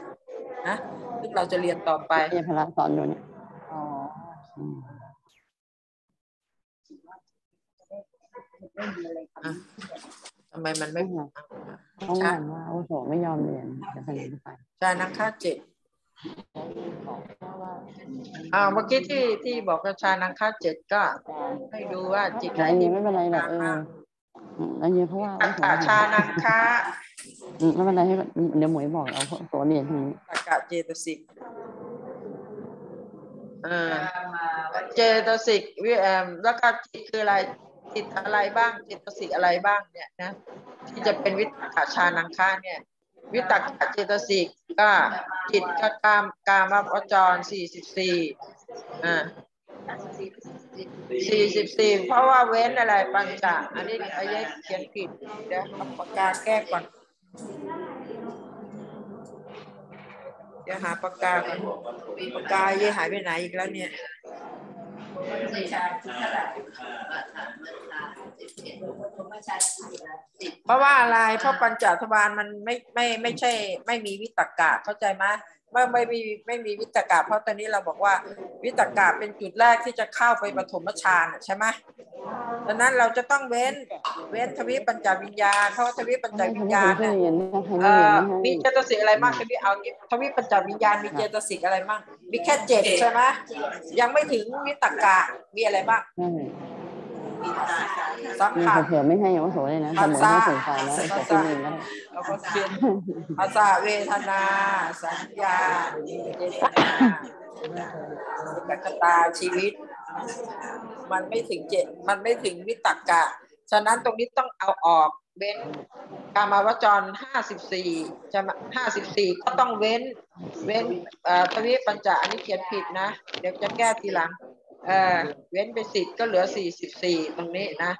นะซึ่งเราจะเรียนต่อไปเรียนพละสอนอยู่เนี่ยอ๋อ อืมทำไมมันไม่ต้องงานว่าโอ้โหไม่ยอมเรียนจะไปไหนไม่ไปจานังค่าเจ็ดอ่าเมื่อกี้ที่ที่บอกว่าชานังค่าเจ็ดก็ ให้ดูว่าจิตแต่อันนี้ไม่เป็นไรหรอกเอออืมอันนี้เพราะว่าตัโอ้กโหกะชานังค่าอืมไม่เป็นไรให้เดี๋ยวหมวยบอกเอาตัวเรียนทีนี้ตักกะเจตสิกเออมาเจตสิกวิเอมแล้วก็จิตคืออะไร จิตอะไรบ้าง จิตสิกอะไรบ้างเนี่ยนะที่จะเป็นวิตกชานังคาเนี่ย วิตกเจตสิกก็จิตก็กามกามวจรสี่สิบสี่อ่าสี่สิบสี่เพราะว่าเว้นอะไรปัญจาอันนี้อายะเขียนผิดเดี๋ยวเอาปากกาแก้ก่อนเดี๋ยวหาปากกาก่อนปากกาเยหายไปไหนอีกแล้วเนี่ย เพราะว่าอะไรเพราะปัญจทวารมันไม่ไม่ไม่ใช่ ไม่มีวิตกกะเข้าใจไหมไม่ไม่มีไม่มีวิตกกะเพราะตอนนี้เราบอกว่า วิตกกะเป็นจุดแรกที่จะเข้าไปปฐมฌานน่ะใช่ไหม ดังนั้นเราจะต้องเว้นเว้นทวิปัญจวิญญาณเพราะว่าทวิปัญจให้วิญให้ญาณให้เนี่ยเรียนนะให้เอ่เรียนอนะมีให้เจตสิกอะไรบ้างทวิเอางี้ทวิปัญจวิญญาณมีเจตสิกอะไรบ้างมีแค่เจ็ดใช่ไหมยังไม่ถึงวิตกกะมีอะไรบ้างใช่สัมมีผัสเผื่อไม่ให้ว่าโสเลยนะสมมติให้สื่อสารนะแต่ที่หนึ่งก็ได้แล้วก็เขียนภาษาเวทนา สัญญาเจตนากัตตาชีวิต มันไม่ถึงเจ็ดมันไม่ถึงวิตกกะ ฉะนั้นตรงนี้ต้องเอาออกเว้นกามาวจรห้าสิบสี่จะห้าสิบสี่ก็ต้องเว้น เว้นอ่อทวิปัญจอันนี้เขียนผิดนะ เดี๋ยวจะแก้ทีหลังเออเว้นไปสิบก็เหลือสี่สิบสี่ตรงนี้นะ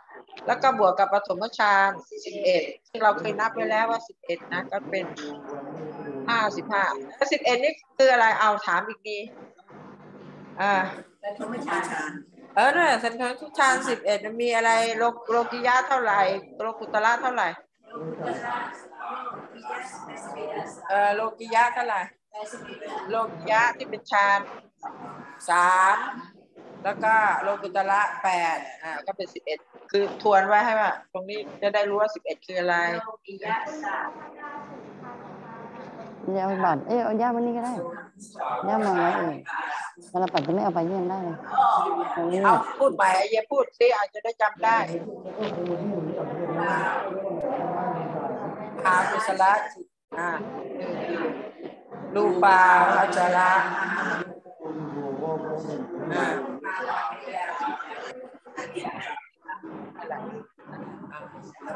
แล้วก็บวกกับปฐมฌานสิบเอ็ดที่เราเคยนับไว้แล้วว่าสิบเอ็ดนะ ก็เป็นห้าสิบห้าแล้วสิบเอ็ดนี่คืออะไรเอาถามอีกดีอ่า เออเนี่ยสันทัทุกฌานสิบเอ็ดมีอะไรโลกโลกิยะเท่าไหร่โลกุตละเท่าไหร่เออโลกิยะเท่าไหร่โลกิยะที่เป็นฌานสามแล้วก็โลกุตละแปดอ่าก็เป็นสิบเอ็ดคือทวนไว้ให้ว่า ตรงนี้จะได้รู้ว่าสิบเอ็ดคืออะไรยาบัตรเอ้ยเอาย่าวันนี้ก็ได้ ย่ามาไว้เองเวลาปัดจะไม่เอาไปเยี่ยมได้เลยเอาพูดใหม่ไอ้เหี้ยพูดซิอาจจะได้จำได้อากุศลจิตอ่ารูปาวัจระอ่า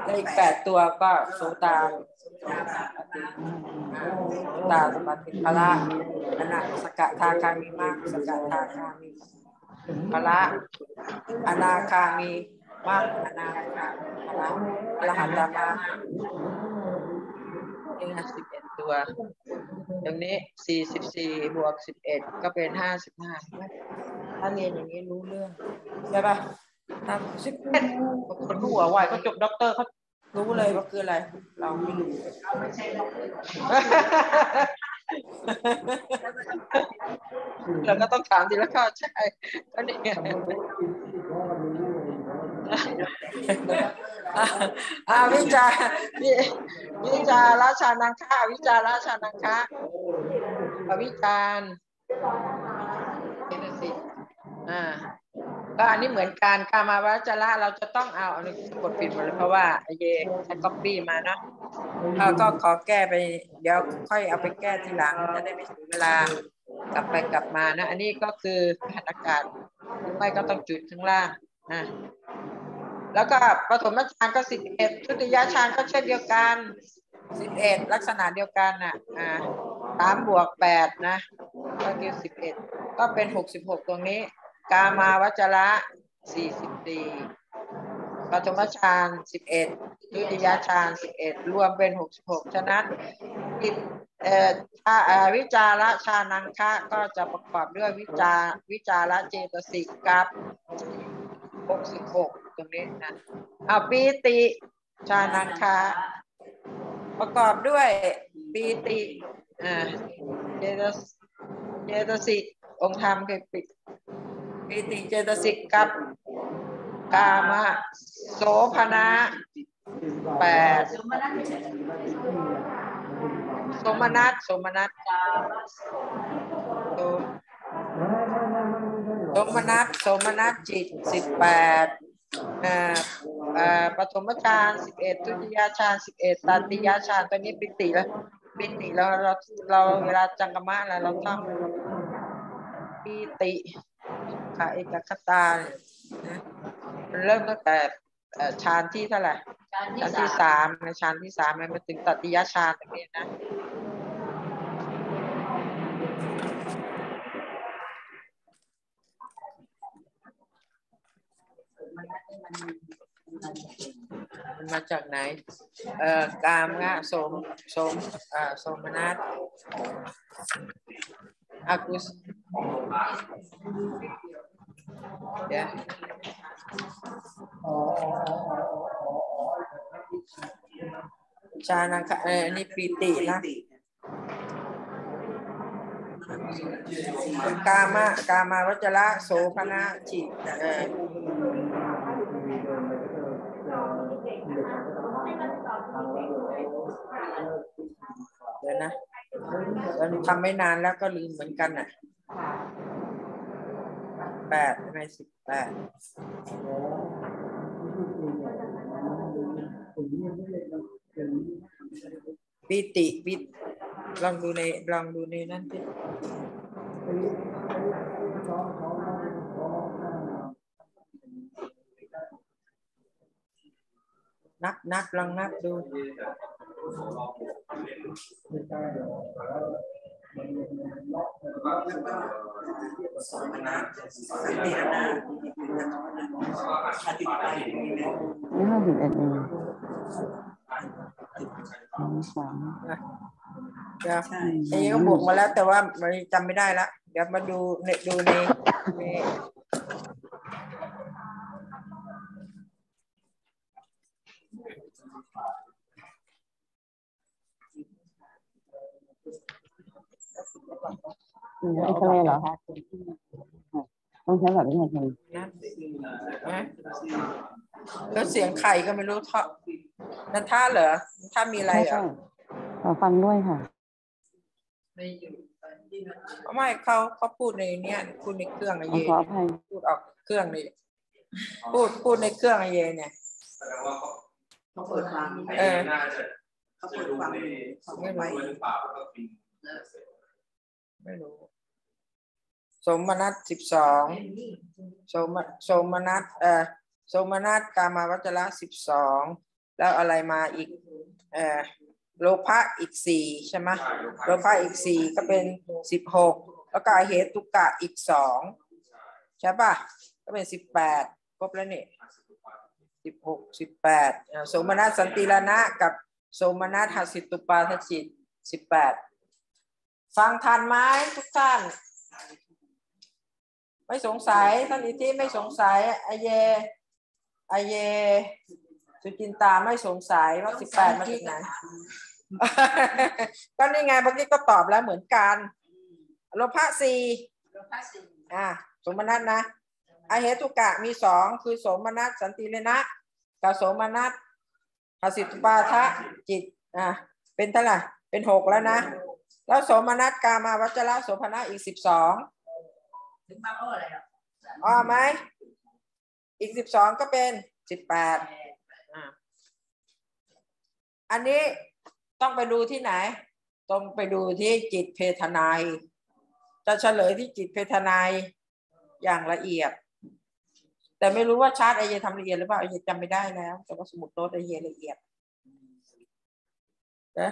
แล้วอีกแปดตัวก็โสตาโส ตาสปฏิภละอนาสกทาคามีมากสกทาคามีพละอนาคามีมากอนาคามีพละอรหันตมานี่นะสิบเอ็ดตัวตรงนี้สี่สิบสี่บวกสิบเอ็ดก็เป็นห้าสิบห้าถ้าเรียนอย่างนี้รู้เรื่องใช่ปะถ้าสิบเอ็ดคนหัวไวก็จบด็อกเตอร์เขา รู้เลยว่าคืออะไร เราไม่รู้เราก็ต้องถามทีละข้อใช่ก็นี่ไงอ่าวิจารวิวิจาราชานังคะวิจาราชานังคะอวิจารเป็นสิอ่า ก็อันนี้เหมือนการกามาวจระเราจะต้องเอาอันนี้กดปิดหมดเลยเพราะว่าไอเยฉันก๊อปปี้มาเนาะเราก็ขอแก้ไป เดี๋ยวค่อยเอาไปแก้ทีหลังจะได้ไม่เสียเวลากลับไปกลับมานะ อันนี้ก็คือหันอากาศหรือไม่ก็ต้องจุดข้างล่างนะแล้วก็ปฐมฌานก็สิบเอ็ดทุติยฌานก็เช่นเดียวกันสิบเอ็ดลักษณะเดียวกันน่ะอ่าสามบวกแปดนะก็คือสิบเอ็ดก็เป็นหกสิบหกตรงนี้ กามาวจระสี่สิบสี่ปฐมฌานสิบเอ็ดทุติยฌานสิบเอ็ดรวมเป็นหกสิบหกฉะนั้นจิตเอ่อถ้าเอ่อวิจาระชานังคะก็จะประกอบด้วยวิจาวิจาระเจตสิกกับหกสิบหกตรงนี้นะเอาปีติชานังคะประกอบด้วยปีติอ่าเจตเจตสิกองค์ธรรมคือปิ ปีติเจตสิกกับกามะโสภณะแปดสมนัตสมนัตสมนัตสมนัตจิตสิบแปดอ่าอ่าปฐมฌานสิบเอ็ดทุติยฌานสิบเอ็ดตติยฌานตัวนี้ปิติแล้วปิติแล้วเราเราเวลาจังกรมะอะไรเราต้องปิติ ขาเอกคตาเนี่ยนะมันเริ่มตั้งแต่เอ่อฌานที่เท่าไหร่การที่ฌานสาที่มสามในฌานที่สามมันมาถึงตติยฌานตรงนี้นะมันมาจากไหน เอ่อกามงะสมสมอ่าสมนัสอากุส ชานังคะเออนี่ปีตินะกามะกามาวจระโสภณะจิตเออเดี๋ยวนะมันทำไม่นานแล้วก็ลืมเหมือนกันน่ะ แปดใช่ไหมสิบแปดปิติปิลองดูในลองดูในนั่นสินับนับลองนับดู สมณะสันติรณะชาติไปนี่ห้าสิบเอ็ดเองสองสามเดี๋ยวใช่อันนี้ก็บวกมาแล้วแต่ว่ามันจำไม่ได้ละ เดี๋ยวมาดูในดูในใน อืมเอ็กซเรย์เหรอต้องใช้แบบนี้จริงนะนะแล้วเสียงไข่ก็ไม่รู้ท่านั่นท่าเหรอท่ามีอะไรใช่เหรใช่อขอฟังด้วยค่ะไม่เขาเขาพูดในเนี้ยพูดในเครื่องไอขอเยขออภัยพูดออกเครื่องนี่พูดพูดในเครื่องไอเยเนี่ยแสดงว่าเขาเขาเปิดฟังเออน่าจะเขาเปิดฟังของไม่ไปด้วยหรือเปล่าแล้วก็พิมพ์ไม่รู้ สมนัตสิบสองสมสมนัตเอ่อสมนัตกามาวัจระสิบสองแล้วอะไรมาอีกเอ่อโลภะอีกสี่ใช่ไหมโลภะอีกสี่ก็เป็นสิบหกแล้วก็อเหตุกะอีกสองใช่ปะก็เป็นสิบแปดครบแล้วนี่สิบหกสิบแปดสมนัตสันติรณะกับสมนัตหสิตุปาทจิตสิบแปดฟังทันไหมทุกท่าน ไม่สงสัยท่านอิทธิไม่สงสัยอเยอเยสุจินตาไม่สงสัยว่าสิบแปดมาจากไหนก็นี่ไงเมื่อกี้ก็ตอบแล้วเหมือนกันโลภะสี่อ่าสมนัตนะอาเหตุกะมีสองคือสมนัตสันติเลนะกับสมนัตหสิตุปาทะจิตอ่าเป็นเท่าไหร่เป็นหกแล้วนะ แล้วสมนัตกามาวัจระโสภณะอีกสิบสอง ถึงมาก็อะไรอะอ๋อไหมอีกสิบสองก็เป็นสิบแปดอันนี้ต้องไปดูที่ไหน ต้องไปดูที่จิตเพทนายจะเฉลยที่จิตเพทนายอย่างละเอียด แต่ไม่รู้ว่าชาร์ตไอเยทำละเอียดหรือเปล่าไอเยจำไม่ได้แล้วแต่ว่าสมุดโน้ตไอเยละเอียดนะ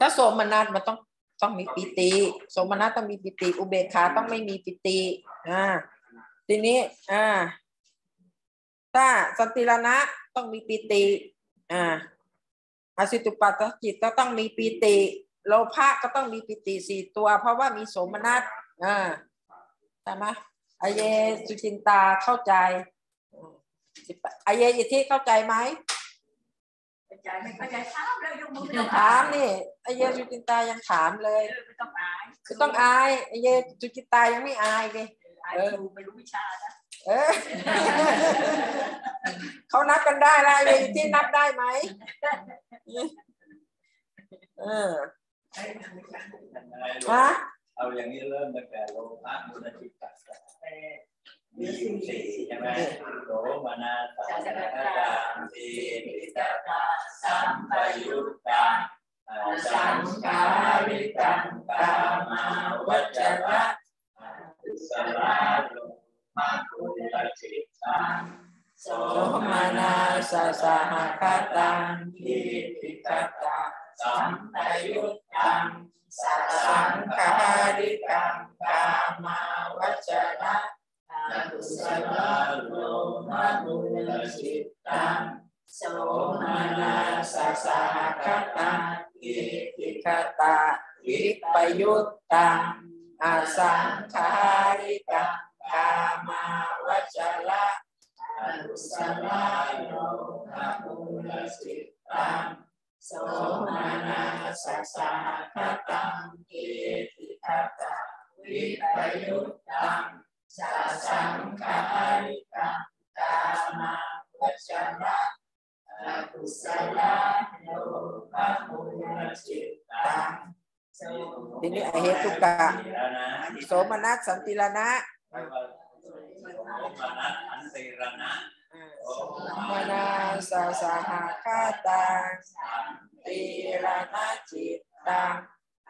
ถ้าโสมนัสมันต้องต้องมีปิติโสมนัสต้องมีปิติ อุเบกขาต้องไม่มีปิติอ่าทีนี้อ่าถ้าสันติรณะต้องมีปิติอ่าอสิตุปัตตจิตก็ต้องมีปิติ โลภะก็ต้องมีปิติสี่ตัว เพราะว่ามีโสมนัสอ่าใช่ไหมอเยสุจินตาเข้าใจอเยอิทธิเข้าใจไหม ใจไม่เข้าใจถามแล้วยกมือไม่ต้องถามนี่ไอเยสุจินตายังถามเลยไม่ต้องอายคือต้องอายไอเยสุจินตายังไม่อายเลยอายดูไม่รู้วิชานะเออเขานับกันได้แล้วอเยทธินับได้ไหมเออฮะเอาอย่างนี้เริ่มตั้งแต่โลภะมุนจิตตะ มีอยู่สี่ ตาสีปิตตาสัมปยุตตาสังขาริกังกามาวัจระอุสระโลมากุลจิตตังโสโสมานาสาสหคาตังทิทิคตาสัมปยุตตังสัสสัสังงขาขาริกังกามาวัจระอุสระโลมากุลจิตตังโสมานาสาสหคาตังทิทิคตาวิปยุตตังอาสังขาริกังกามาวัจระอุสระโลมากุลจิตตังโสมานาสาสหคาตังทิทิคตาวิปยุตตัง สัสังขาริกังกามาวัจระกุศลโลภะมุลจิตตังทีนี้อเหตุกะแล้วนะโ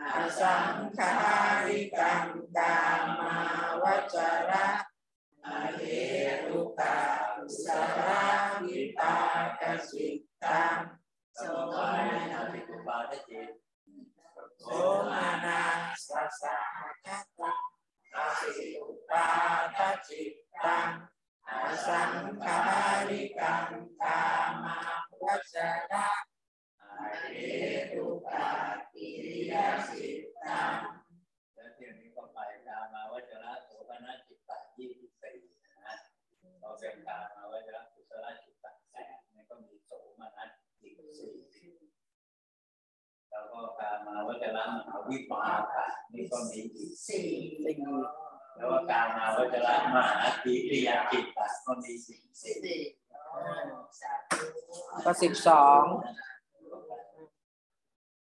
สมนัสสันติรณะแล้วก็โสมนัสอันติรณะโสมนาสาสหคาตังติรณะจิตตังอสังขาริกังกามาวัจระอเหตุกะกุศลวิปากจิตตังโสมนัสปิตุปาทจิตโสมานาสาสะหะตังอาสิอุปาทจิตตังอาสังขาริกังกามาวัจระอาเหตุปา ปิยสิตังแล้วที่นี้ก็ไปกามาวัจระโสมนัสจิตตะยี่สิบสี่นะเราเป็นกามาวัจระกุศลจิตตะแปดนี่ก็มีโสมนัสอีกสี่แล้วก็กามาวัจระมหาวิปากะนี่ก็มีอีกสี่แล้วก็การมาวัจระมหาทิริยจิตตะก็มีสิ่งสิบก็สิบสอง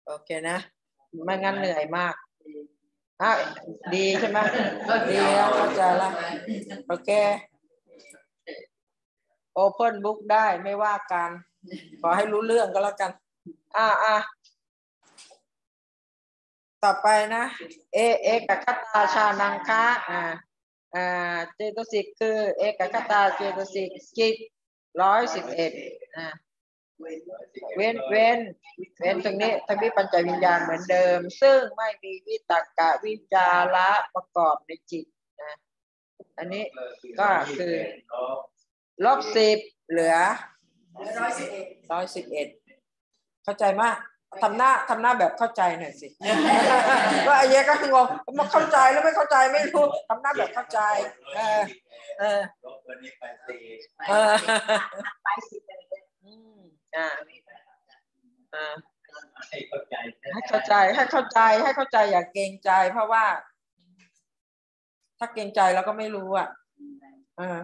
โอเคนะ ไม่งั้นเหนื่อยมากอะดีใช่ไหมดีแล้วเข้าใจละโอเคโอเพ่นบุ๊กได้ไม่ว่ากัน ขอให้รู้เรื่องก็แล้วกัน อ่าอ่าต่อไปนะ เอเอกคตาชานังคะอ่าอ่าเจตสิกคือ เอกคตาเจตสิกจิตร้อยสิบเอ็ดอ่า เว้นเว้นเว้นตรงนี้ตรงนี้ปัญจวิญญาณเหมือนเดิม ซึ่งไม่มีวิตกกะวิจาระประกอบในจิตนะอันนี้ก็คือลบสิบเหลือร้อยสิบเอ็ดร้อยสิบเอ็ดเข้าใจมากทำหน้าทำหน้าแบบเข้าใจหน่อยสิว่าไอ้เหี้ยก็งงมาเข้าใจแล้วไม่เข้าใจไม่รู้ทำหน้าแบบเข้าใจ เออเออลบตัวนี้ไปสี่เออไปสิบเอ็ดอืม อ่าอ่าให้เข้าใจให้เข้าใจให้เข้าใจให้เข้าใจอย่าเกรงใจ เพราะว่า ถ้าเกรงใจเราก็ไม่รู้อะเออ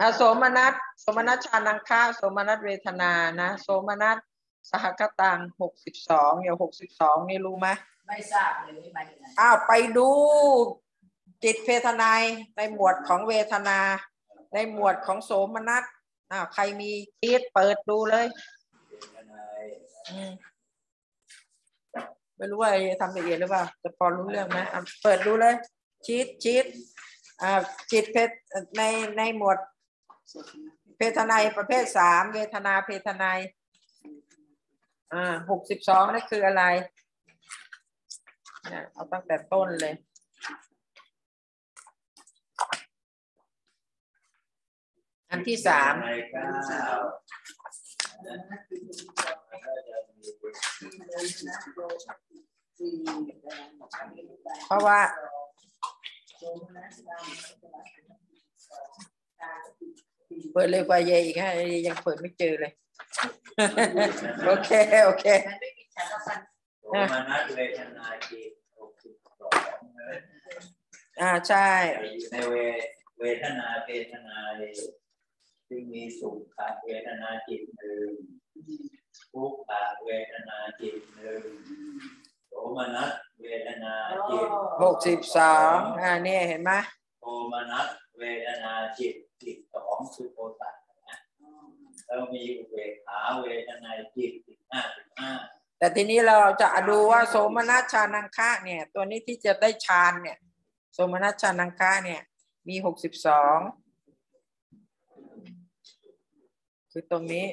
อะโสมนัสโสมนัสชานังค้าโสมนัสเวทนานะโสมนัสสหคตังหกสิบสองเดี๋ยวหกสิบสองนี่รู้ไหมไม่ทราบเลยมาจากไหนอ้าวไปดูจิตเวทนายในหมวดของเวทนา ในหมวดของโสมนัส อ้าวใครมีชีตเปิดดูเลยไม่รู้ว่าทำละเอียดหรือเปล่าจะพอรู้เรื่องไหมเปิดดูเลยชีตชีตอ่าจิตเพศในในหมวดเพทนายประเภทสามเวทนาเพทนายอ่าหกสิบสองนั่นคืออะไรเอาตั้งแต่ต้นเลย อันที่สามในเก้าเพราะว่า เปิดเร็วกว่าเยอีกฮะยังเปิดไม่เจอเลย โอเค โอเคมันไม่มีฉันละพันโสมนัสเวทนาจิตหกสิบสองอ่าใช่ในเวเวทนาเวทนา ที่มีสุขเวทนาจิตหนึ่งทุกขเวทนาจิตหนึ่งโสมนัสเวทนาจิตหกสิบสองอ่าเนี่ยเห็นไหมโทมนัสเวทนาจิตจิตสองคือโพสัตนะแล้วมีอุเบกขาเวทนาจิตสิบห้าสิบห้าแต่ทีนี้เราจะดูว่าโสมนัสชานังคะเนี่ย ตัวนี้ที่จะได้ฌานเนี่ย โสมนัสชานังคะเนี่ย มีหกสิบสอง คือตรงนี้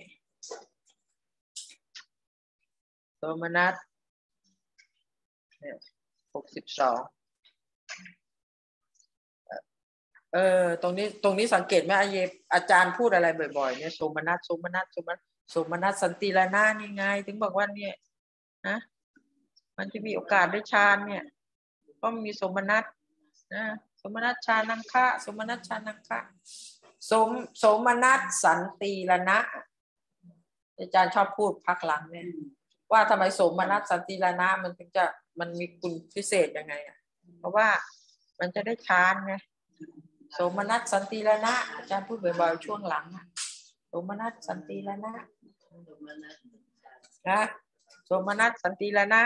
โสมนัสเนี่ยหกสิบสองเออตรงนี้ตรงนี้สังเกตไหมอาเยอาจารย์พูดอะไรบ่อยๆเนี่ยโสมนัสโสมนัสโสมนัสโสมนัสสันติลานานี่ไง ถึงบอกว่าเนี่ยนะมันจะมีโอกาสได้ฌานเนี่ยเพราะมันมีโสมนัสนะโสมนัสฌานังคะโสมนัสฌานังคะ สมโสมนัสสันติลานะอาจารย์ชอบพูดพักหลังเนี่ย ว่าทำไมโสมนัสสันติลานะมันถึงจะมันมีคุณพิเศษยังไงอะ เพราะว่ามันจะได้ฌานไงโสมนัสสันติลานะอาจารย์พูดบ่อยๆช่วงหลังอะโสมนัสสันติลานะนะโสมนัสสันติลานะ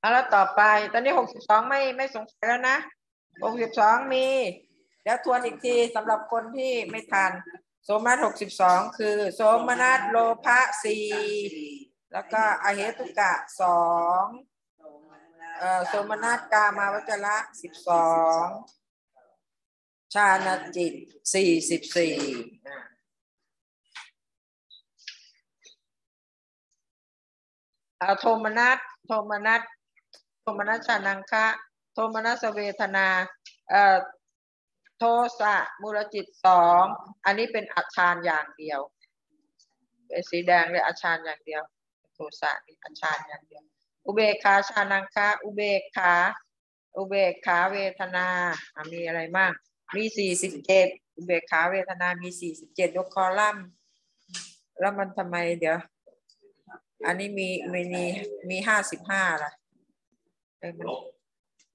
เอาแล้วต่อไป ตอนนี้หกสิบสองไม่ไม่สงสัยแล้วนะหกสิบสองมีเดี๋ยวทวนอีกทีสำหรับคนที่ไม่ทัน โสมนัสหกสิบสองคือ โสมนัสโลภะสี่แล้วก็อเหตุกะสองเอ่อโสมนัสกามาวจระสิบสองชาณจิตสี่สิบสี่อโทมนัสโทมนัส มนัสชานังคะ โทมนัสเวทนาเอ่อโทสะมูลจิตสองอันนี้เป็นอัชานอย่างเดียวเป็นสีแดงเลยอัชานอย่างเดียว โทสะนี่อัชานอย่างเดียว อุเบกขาชานังคะอุเบกขาอุเบกขาเวทนาอะมีอะไรบ้างมีสี่สิบเจ็ดอุเบกขาเวทนามีสี่สิบเจ็ดยกคอลัมน์แล้วมันทำไมเดี๋ยว อันนี้มีมีมีห้าสิบห้าล่ะ เออมันลบ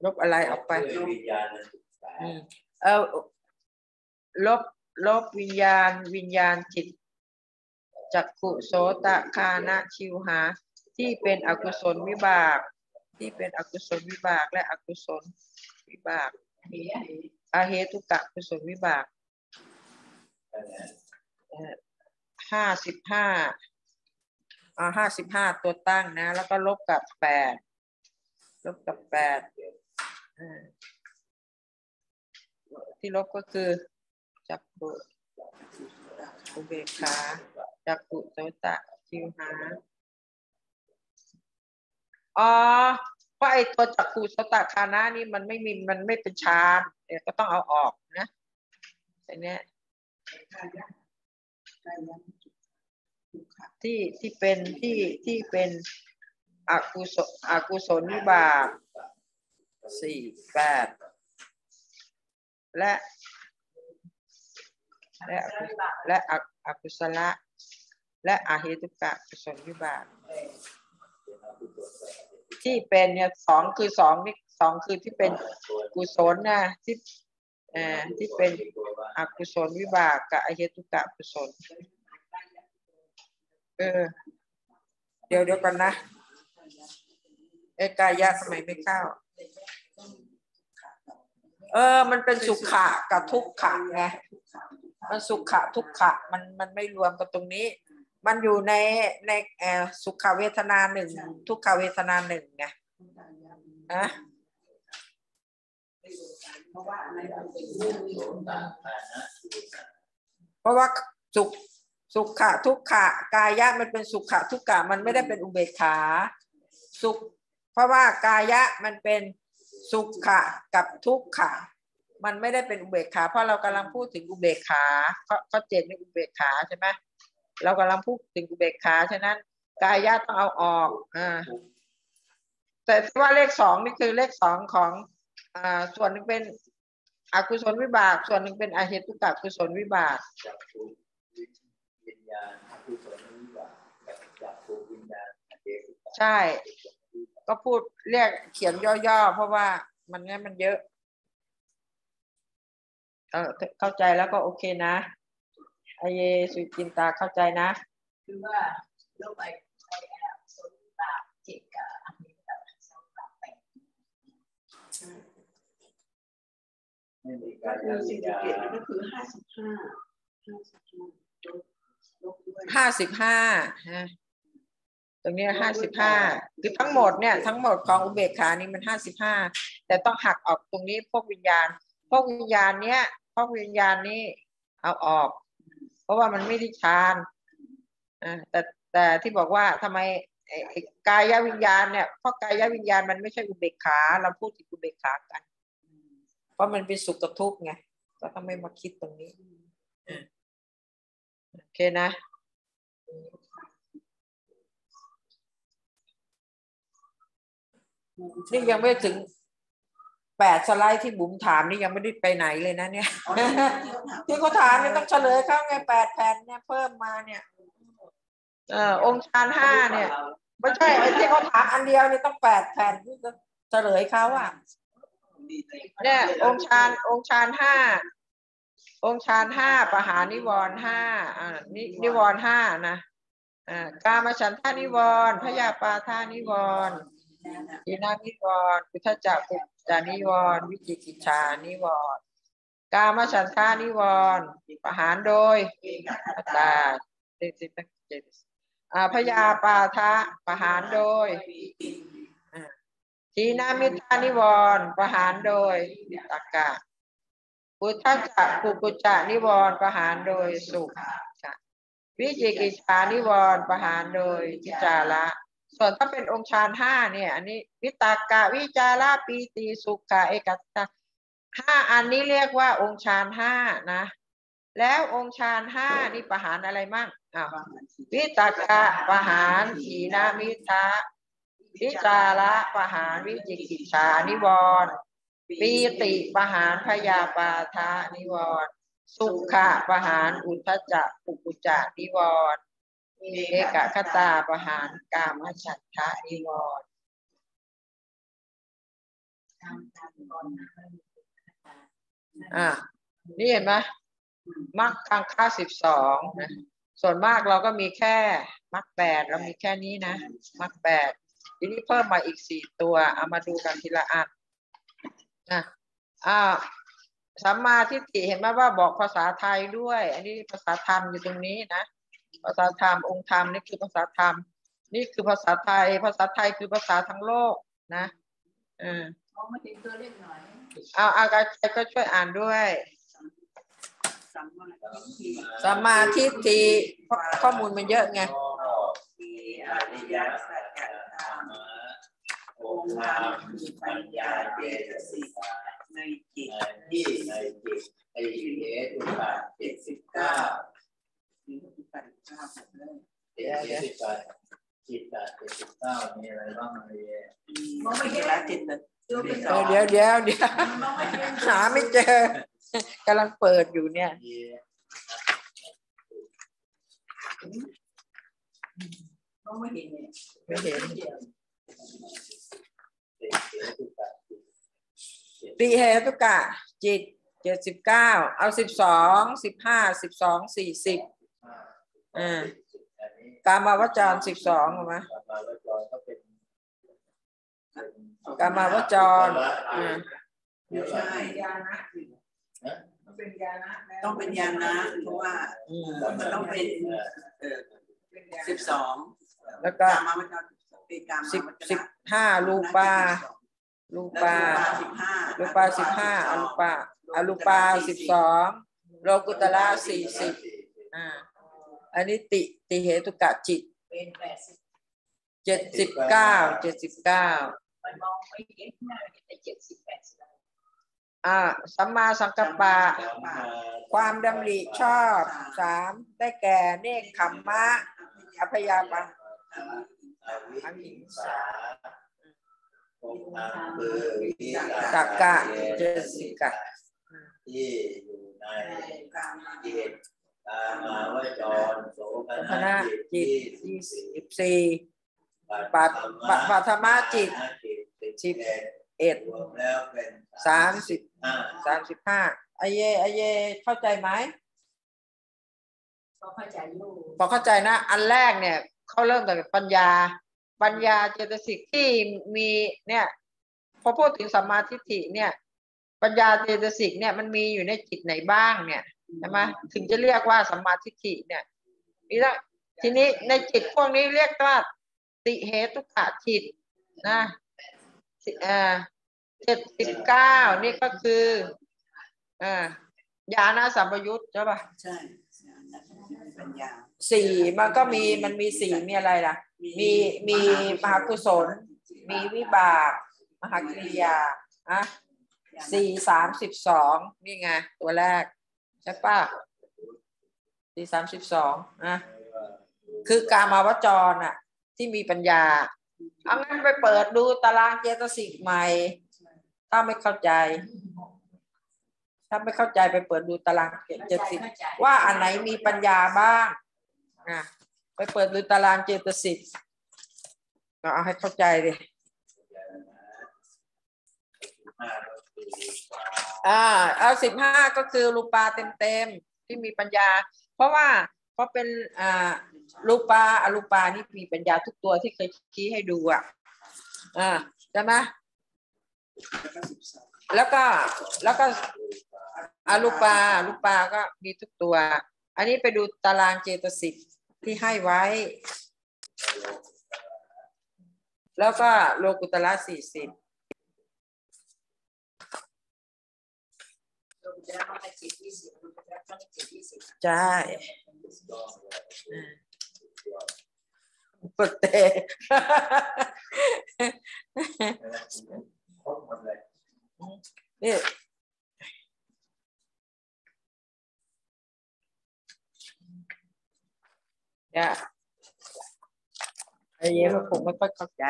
ลบอะไรออกไปด้วยวิญญาณศึกษาอืมเออลบลบวิญญาณ วิญญาณจิตจักขุโสตะคานะชิวหา ที่เป็นอกุศลวิบาก ที่เป็นอกุศลวิบาก และอกุศลวิบากมีอาเหตุกะกุศลวิบากห้าสิบห้าอ่าห้าสิบห้าตัวตั้งนะ แล้วก็ลบกับแปด ลบกับแปดที่ลบก็คือ จักขุอุเบกขาจักขุโสตะชิวหาอ๋อเพราะไอ้ตัวจักขุโสตะคานะนี่มันไม่มีมันไม่เป็นฌานเดี๋ยวก็ต้องเอาออกนะไอ้เนี้ยที่ที่เป็นที่ที่เป็น อกุศลอกุศลวิบากสี่แปดและและและออกุศละและอาเหตุกะกุศลวิบากที่เป็นเนี่ยสองคือสองนี่สองคือที่เป็นกุศลนะที่เอ่อที่เป็นอกุศลวิบากกับอเหตุกะกุศลเออเดี๋ยวเดี๋ยวกันนะ กายะทำไมไม่เข้า เออ มันเป็นสุขะกับทุกขะไงมันสุขะทุกขะมันมันไม่รวมกันตรงนี้ มันอยู่ในในเออสุขเวทนาหนึ่งทุกขเวทนาหนึ่งไงนะเพราะว่าอะไรเราเป็นโสตะคานะชิวหาเพราะว่าสุขสุขะทุกขะกายะมันเป็นสุขะทุกขะมันไม่ได้เป็นอุเบกขา สุข เพราะว่ากายะมันเป็นสุขะกับทุกขะมันไม่ได้เป็นอุเบกขา เพราะเรากำลังพูดถึงอุเบกขาเขาเขาเจ็ดในอุเบกขาใช่ไหมเรากำลังพูดถึงอุเบกขาฉะนั้น กายะต้องเอาออกอ่าแต่ว่าเลขสองนี่คือเลขสองของอ่าส่วนหนึ่งเป็นอกุศลวิบาก ส่วนหนึ่งเป็นอาเหตุกะกุศลวิบากจักขุวิญญาณอกุศลวิบากกับจักขุวิญญาณอเหตุกะใช่ ก็พูดเรียกเขียนย่อๆ เพราะว่ามันเนี้ยมันเยอะเออเข้าใจแล้วก็โอเคนะไอเยสุจินตาเข้าใจนะ คือว่าโลกไปไปแอบสนตาเจกกับอันนี้แบบสนตาแปดไม่มีก็การคือทำสี่วิญสิบญาเจ็ดณก็คือห้าสิบห้าห้าสิบห้าห้าสิบห้าฮะ ตรงเนี้ห้าสิบห้าคือทั้งหมดเนี่ยทั้งหมดของอุเบกขานี่มันห้าสิบห้าแต่ต้องหักออกตรงนี้พวกวิญญาณ พวกวิญญาณเนี้ยพวกวิญญาณนี้เอาออก เพราะว่ามันไม่ได้ฌานอ่าแต่แต่ที่บอกว่าทำไมไอ้ไอ้กายวิญญาณเนี่ยเพราะกายวิญญาณมันไม่ใช่อุเบกขา เราพูดถึงอุเบกขากัน เพราะมันเป็นสุขกับทุกข์ไงก็ต้องไม่มาคิดตรงนี้อ่าโอเคนะ นี่ยังไม่ถึงแปดสไลด์ที่บุ๋มถามนี่ยังไม่ได้ไปไหนเลยนะเนี่ย ที่เขาถามเนี่ยต้องเฉลยเขาไงแปดแผ่นเนี่ยเพิ่มมาเนี่ยเออองค์ชานห้าเนี่ยไม่ใช่ไอ้ที่เขาถามอันเดียวเนี่ยต้องแปดแผ่นที่จะเฉลยเขาอะเนี่ยองค์ชานองค์ชานห้าองค์ชานห้าปหานิวรณ์ห้าอ่านินิวรณ์ห้านะอ่ากามฉันทานิวรณ์พยาปาทานิวร ณ์อินานิวรณ์พุทธจักปุจจานิวรณ์วิจิกิจฉานิวรณ์กามฉันทานิวรณ์ประหารโดยอัตตาเจ็ดสิบเจ็ดอ่าพยาปาทะประหารโดยทีนามิทานิวรณ์ประหารโดยตักกะพุทธจักกุกุจานิวรณ์ประหารโดยสุขวิจิกิจฉานิวรณ์ประหารโดยวิจาระ ส่วนถ้าเป็นองค์ฌานห้าเนี่ย อันนี้วิตากะวิจาระปีติสุขะเอกัตตาห้าอันนี้เรียกว่าองค์ฌานห้านะ แล้วองค์ฌานห้านี่ประหารอะไรมั่งอ้าววิตากะประหารขีนามิทะวิจาระประหารวิจิกิจฉานิวรณ์ปีติประหารพยาปาทะนิวรณ์สุขะประหารอุทธจักปุกุจจะนิวรณ์ เอกคตาประหารกามฉันทะนิวรณ์อ่านี่เห็นไหมมรรคทางค่าสิบสองนะส่วนมากเราก็มีแค่มรรคแปดเรามีแค่นี้นะมรรคแปดทีนี้เพิ่มมาอีกสี่ตัวเอามาดูกันทีละอันนะอ่าสัมมาทิฏฐิเห็นไหมว่าบอกภาษาไทยด้วย อันนี้ภาษาธรรมอยู่ตรงนี้นะ ภาษาธรรมองค์ธรรมนี่คือภาษาธรรม นี่คือภาษาไทย ภาษาไทยคือภาษาทั้งโลกนะเออมองมาเห็นตัวเลขหน่อยเอาเอาใครก็ช่วยอ่านด้วยสัมมาทิฏฐิสัมมาทิฏฐิเพราะข้อมูลมันเยอะไงอริยสัจธรรมองค์ธรรมปัญญาเจตสิกในจิตที่ในจิตไอเหตุปัจเจ็ดสิบเก้า มีปฏิบัติภาพเลยเจ็ดสิบแปดจิตแปดเจ็ดสิบเก้ามีอะไรบ้างเรียมองไม่เห็นแล้วจิตเลยเดี๋ยวเดี๋ยวเดี๋ยวเดี๋ยวหาไม่เจอกำลังเปิดอยู่เนี่ยมองไม่เห็นเนี่ยไม่เห็นติเหตุกะ จิตเจ็ดสิบเก้าเอาสิบสองสิบห้าสิบสองสี่สิบ อ่าอันนี้กามาวจรสิบสองถูกไหมกามาวจรก็เป็นกามาวจรอ่าไม่ใช่ยานะนะต้องเป็นยานะต้องเป็นยานะเพราะว่าอืมมันต้องเป็นเออสิบสองแล้วก็กามาวัจรเป็นกามาสิบวัจรสิบห้าลูปาลูปาสิบห้าลูปาสิบห้าอลูปาอลูปาสิบสองโลกุตละสี่สิบอ่า อันนี้ติติเหตุกะจิตเป็นแปดสิบเจ็ดสิบเก้าเจ็ดสิบเก้ามันมองไม่เห็นหน้าแต่เจ็ดสิบแปดสิบอ่าสัมมาสังกัปปะ ความดำริชอบสามได้แก่เนคขมมะอภยาปะอวิหิงสาองค์ธรรมคือวิตักกะเจสิกะที่อยู่ในกามาจิต ตามาวจรโสภคณณะจิตที่ยี่สิบสี่ปัตปัตปัทมาจิตสิบเอ็ดรวมแล้วเป็นสามสิบห้าสามสิบห้าไอเยไอเยเข้าใจไหมเขาเข้าใจอยู่พอเข้าใจนะ อันแรกเนี่ยเขาเริ่มจากปัญญา ปัญญาเจตสิกที่มีเนี่ยพอพูดถึงสัมมาทิฏฐิเนี่ย ปัญญาเจตสิกเนี่ยมันมีอยู่ในจิตไหนบ้างเนี่ย ใช่ไหมถึงจะเรียกว่าสัมมาทิฏฐิเนี่ยนี่ละทีนี้ในจิตพวกนี้เรียกว่าติเหตุกะจิตนะสิอ่าเจ็ดสิบเก้านี่ก็คืออ่าญาณสัมปยุตใช่ปะใช่ปัญญาสี่มันก็มีมันมีสี่มีอะไรล่ะ มีมีมหากุศล มีวิบาก มหากริยาอะสี่สามสิบสองนี่ไง ตัวแรก ใช่ปะสี่สามสิบสองอะคือกามาวจรอะ ที่มีปัญญาเอางั้นไปเปิดดูตารางเจตสิกใหม่ ถ้าไม่เข้าใจ ถ้าไม่เข้าใจไปเปิดดูตารางเจตสิกว่าอันไหนมีปัญญาบ้างอะไปเปิดดูตารางเจตสิกก็เอาให้เข้าใจดิ อ่าเอาสิบห้าก็คือรูปาเต็มเต็มๆที่มีปัญญา เพราะว่าเพราะเป็นอ่ารูปาอรูปานี่มีปัญญาทุกตัวที่เคยชี้ให้ดูอะอ่าใช่ไหมแล้วก็แล้วก็อรูปารูปาก็มีทุกตัว อันนี้ไปดูตารางเจตสิกที่ให้ไว้ แล้วก็โลกุตละสี่สิบ ใช่อืมปกเตครบหมดเลยนี่เนี่ยไอ้เย้ก็คงไม่ค่อยเข้าใจ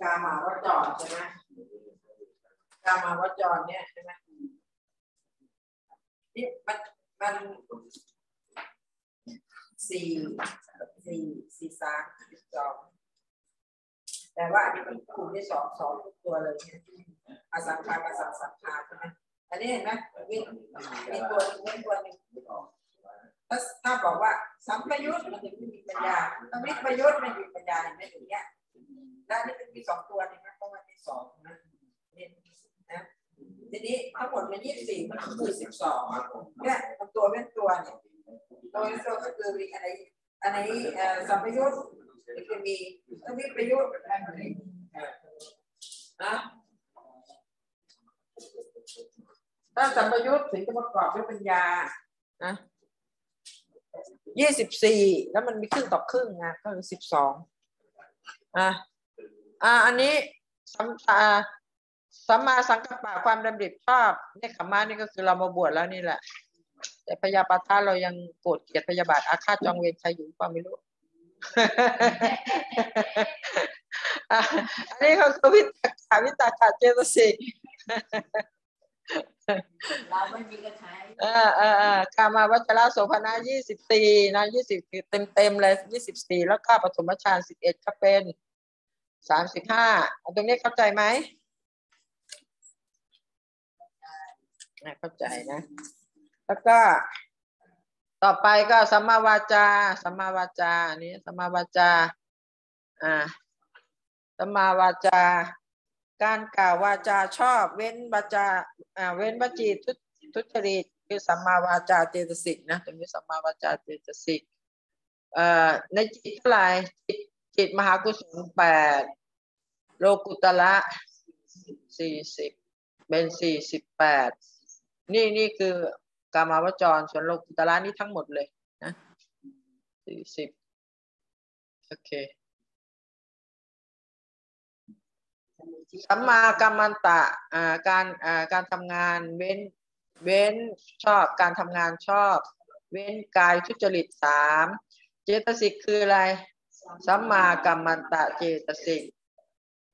กามาวจรใช่ไหม กามาวจรเนี่ยใช่ไหมนี่มันมันสี่สี่สี่สามสี่สองแต่ว่าอันนี้มันกลุ่มที่สองสองตัวเลยเนี่ยอสังขารกับสังสังขารใช่ไหมอันนี้เห็นไหมมีมีตัวหนึงเว้นตัวหนึงถ้าถ้าบอกว่าสัมปยุทธ์มันถึงไม่มีปัญญาถ้าม่ประยุทธ์มันมีปัญญาเห็นไหมอย่างเงี้ยแล้วนนี่มันมีสองตัวเห็นไหมเพราะว่าที่สองนะ ทีนี้ทั้งหมดมันยี่สิบสี่มันคือสิบสองเนี่ยมันตัวเว้นตัวเนี่ยตัวเว้นตัวก็คือมีอะไรอันไหนเอ่อสัมปยุทธ์มันจะมีต้องมีประยุทธ์อะไรนะถ้าสัมปยุทธ์ถึงจะประกอบด้วยปัญญานะยี่สิบสี่แล้วมันมีครึ่งต่อครึ่งไงก็คือสิบสองอะอ่าอันนี้สัมอ่า สัมมาสังกัปปะความดำริชอบเนี่ยขมมานี่ก็คือเรามาบวชแล้วนี่แหละ แต่พยาปาทาเรายังโกรธเกลียดพยาบาทอาฆาตจองเวรใครอยู่ก็ไม่รู้อันนี้ก็คือวิตาวิตาขาเจตสิกเราไม่มีก็ใช้อ่าอ่าอ่ากามาวัชระโสภณะยี่สิบสี่นะยี่สิบเต็มเต็มเลยยี่สิบสี่แล้วก็ปฐมฌานสิบเอ็ดก็เป็นสามสิบห้าตรงนี้เข้าใจไหม อะเข้าใจนะ แล้วก็ ต่อไปก็สัมมาวาจาสัมมาวาจาอันนี้สัมมาวาจา อ่าสัมมาวาจา การกล่าววาจาชอบ เว้นวาจาอ่าเว้นวจีทุทุจริตคือสัมมาวาจาเจตสิกนะตรงนี้สัมมาวาจาเจตสิกเอ่อในจิตเท่าไหร่จิตจิตมหากุศลแปดโลกุตละสี่สิบเป็นสี่สิบแปด นี่นี่คือกามาวจรส่วนโลกุตละนี่ทั้งหมดเลยนะสี่สิบโอเคสัมมากัมมันตะอ่าการอ่าการทำงานเว้นเว้นชอบการทำงานชอบ เว้นกายทุจริตสามเจตสิกคืออะไรสัมมากัมมันตะเจตสิก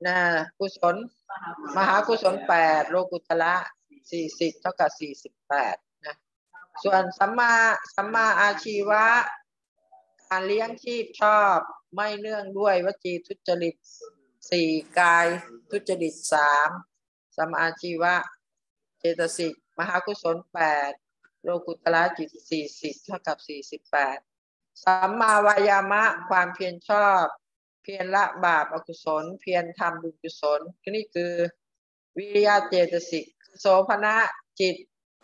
นะกุศล มหากุศลแปดโลกุตละ สี่สิบเท่ากับสี่สิบแปดนะส่วนสัมมาสัมมาอาชีวะ การเลี้ยงชีพชอบไม่เนื่องด้วยวจีทุจริตสี่กายทุจริตสามสัมมาอาชีวะ เจตสิกมหากุศลแปดโลกุตละจิตสี่สิบเท่ากับสี่สิบแปดสัมมาวายามะความเพียรชอบ เพียรละบาปอกุศล เพียรทำบุญกุศลนี่คือวิริยะเจตสิก โสภณะจิต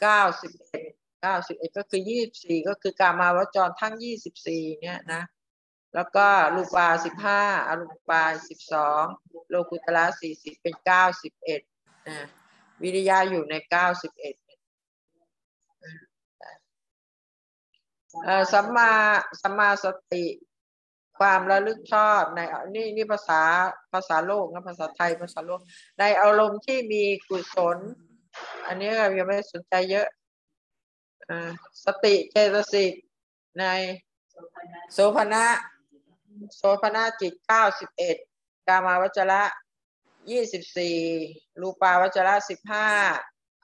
เก้าสิบเอ็ดเก้าสิบเอ็ดก็คือยี่สิบสี่ก็คือกามาวจรทั้งยี่สิบสี่เนี่ยนะ แล้วก็รูปาสิบห้าอรูปาสิบสองโลกุตละสี่สิบเป็นเก้าสิบเอ็ดนะวิริยะอยู่ในเก้าสิบเอ็ดอ่อสัมมาสัมมาสติ ความระลึกชอบในนี่นี่ภาษาภาษาโลกนะภาษาไทยภาษาโลก ในอารมณ์ที่มีกุศล อันนี้เรายังไม่สนใจเยอะอ่าสติเจตสิกในโสภณะโสภณะจิตเก้าสิบเอ็ดกามาวจระยี่สิบสี่รูปาวัจระสิบห้า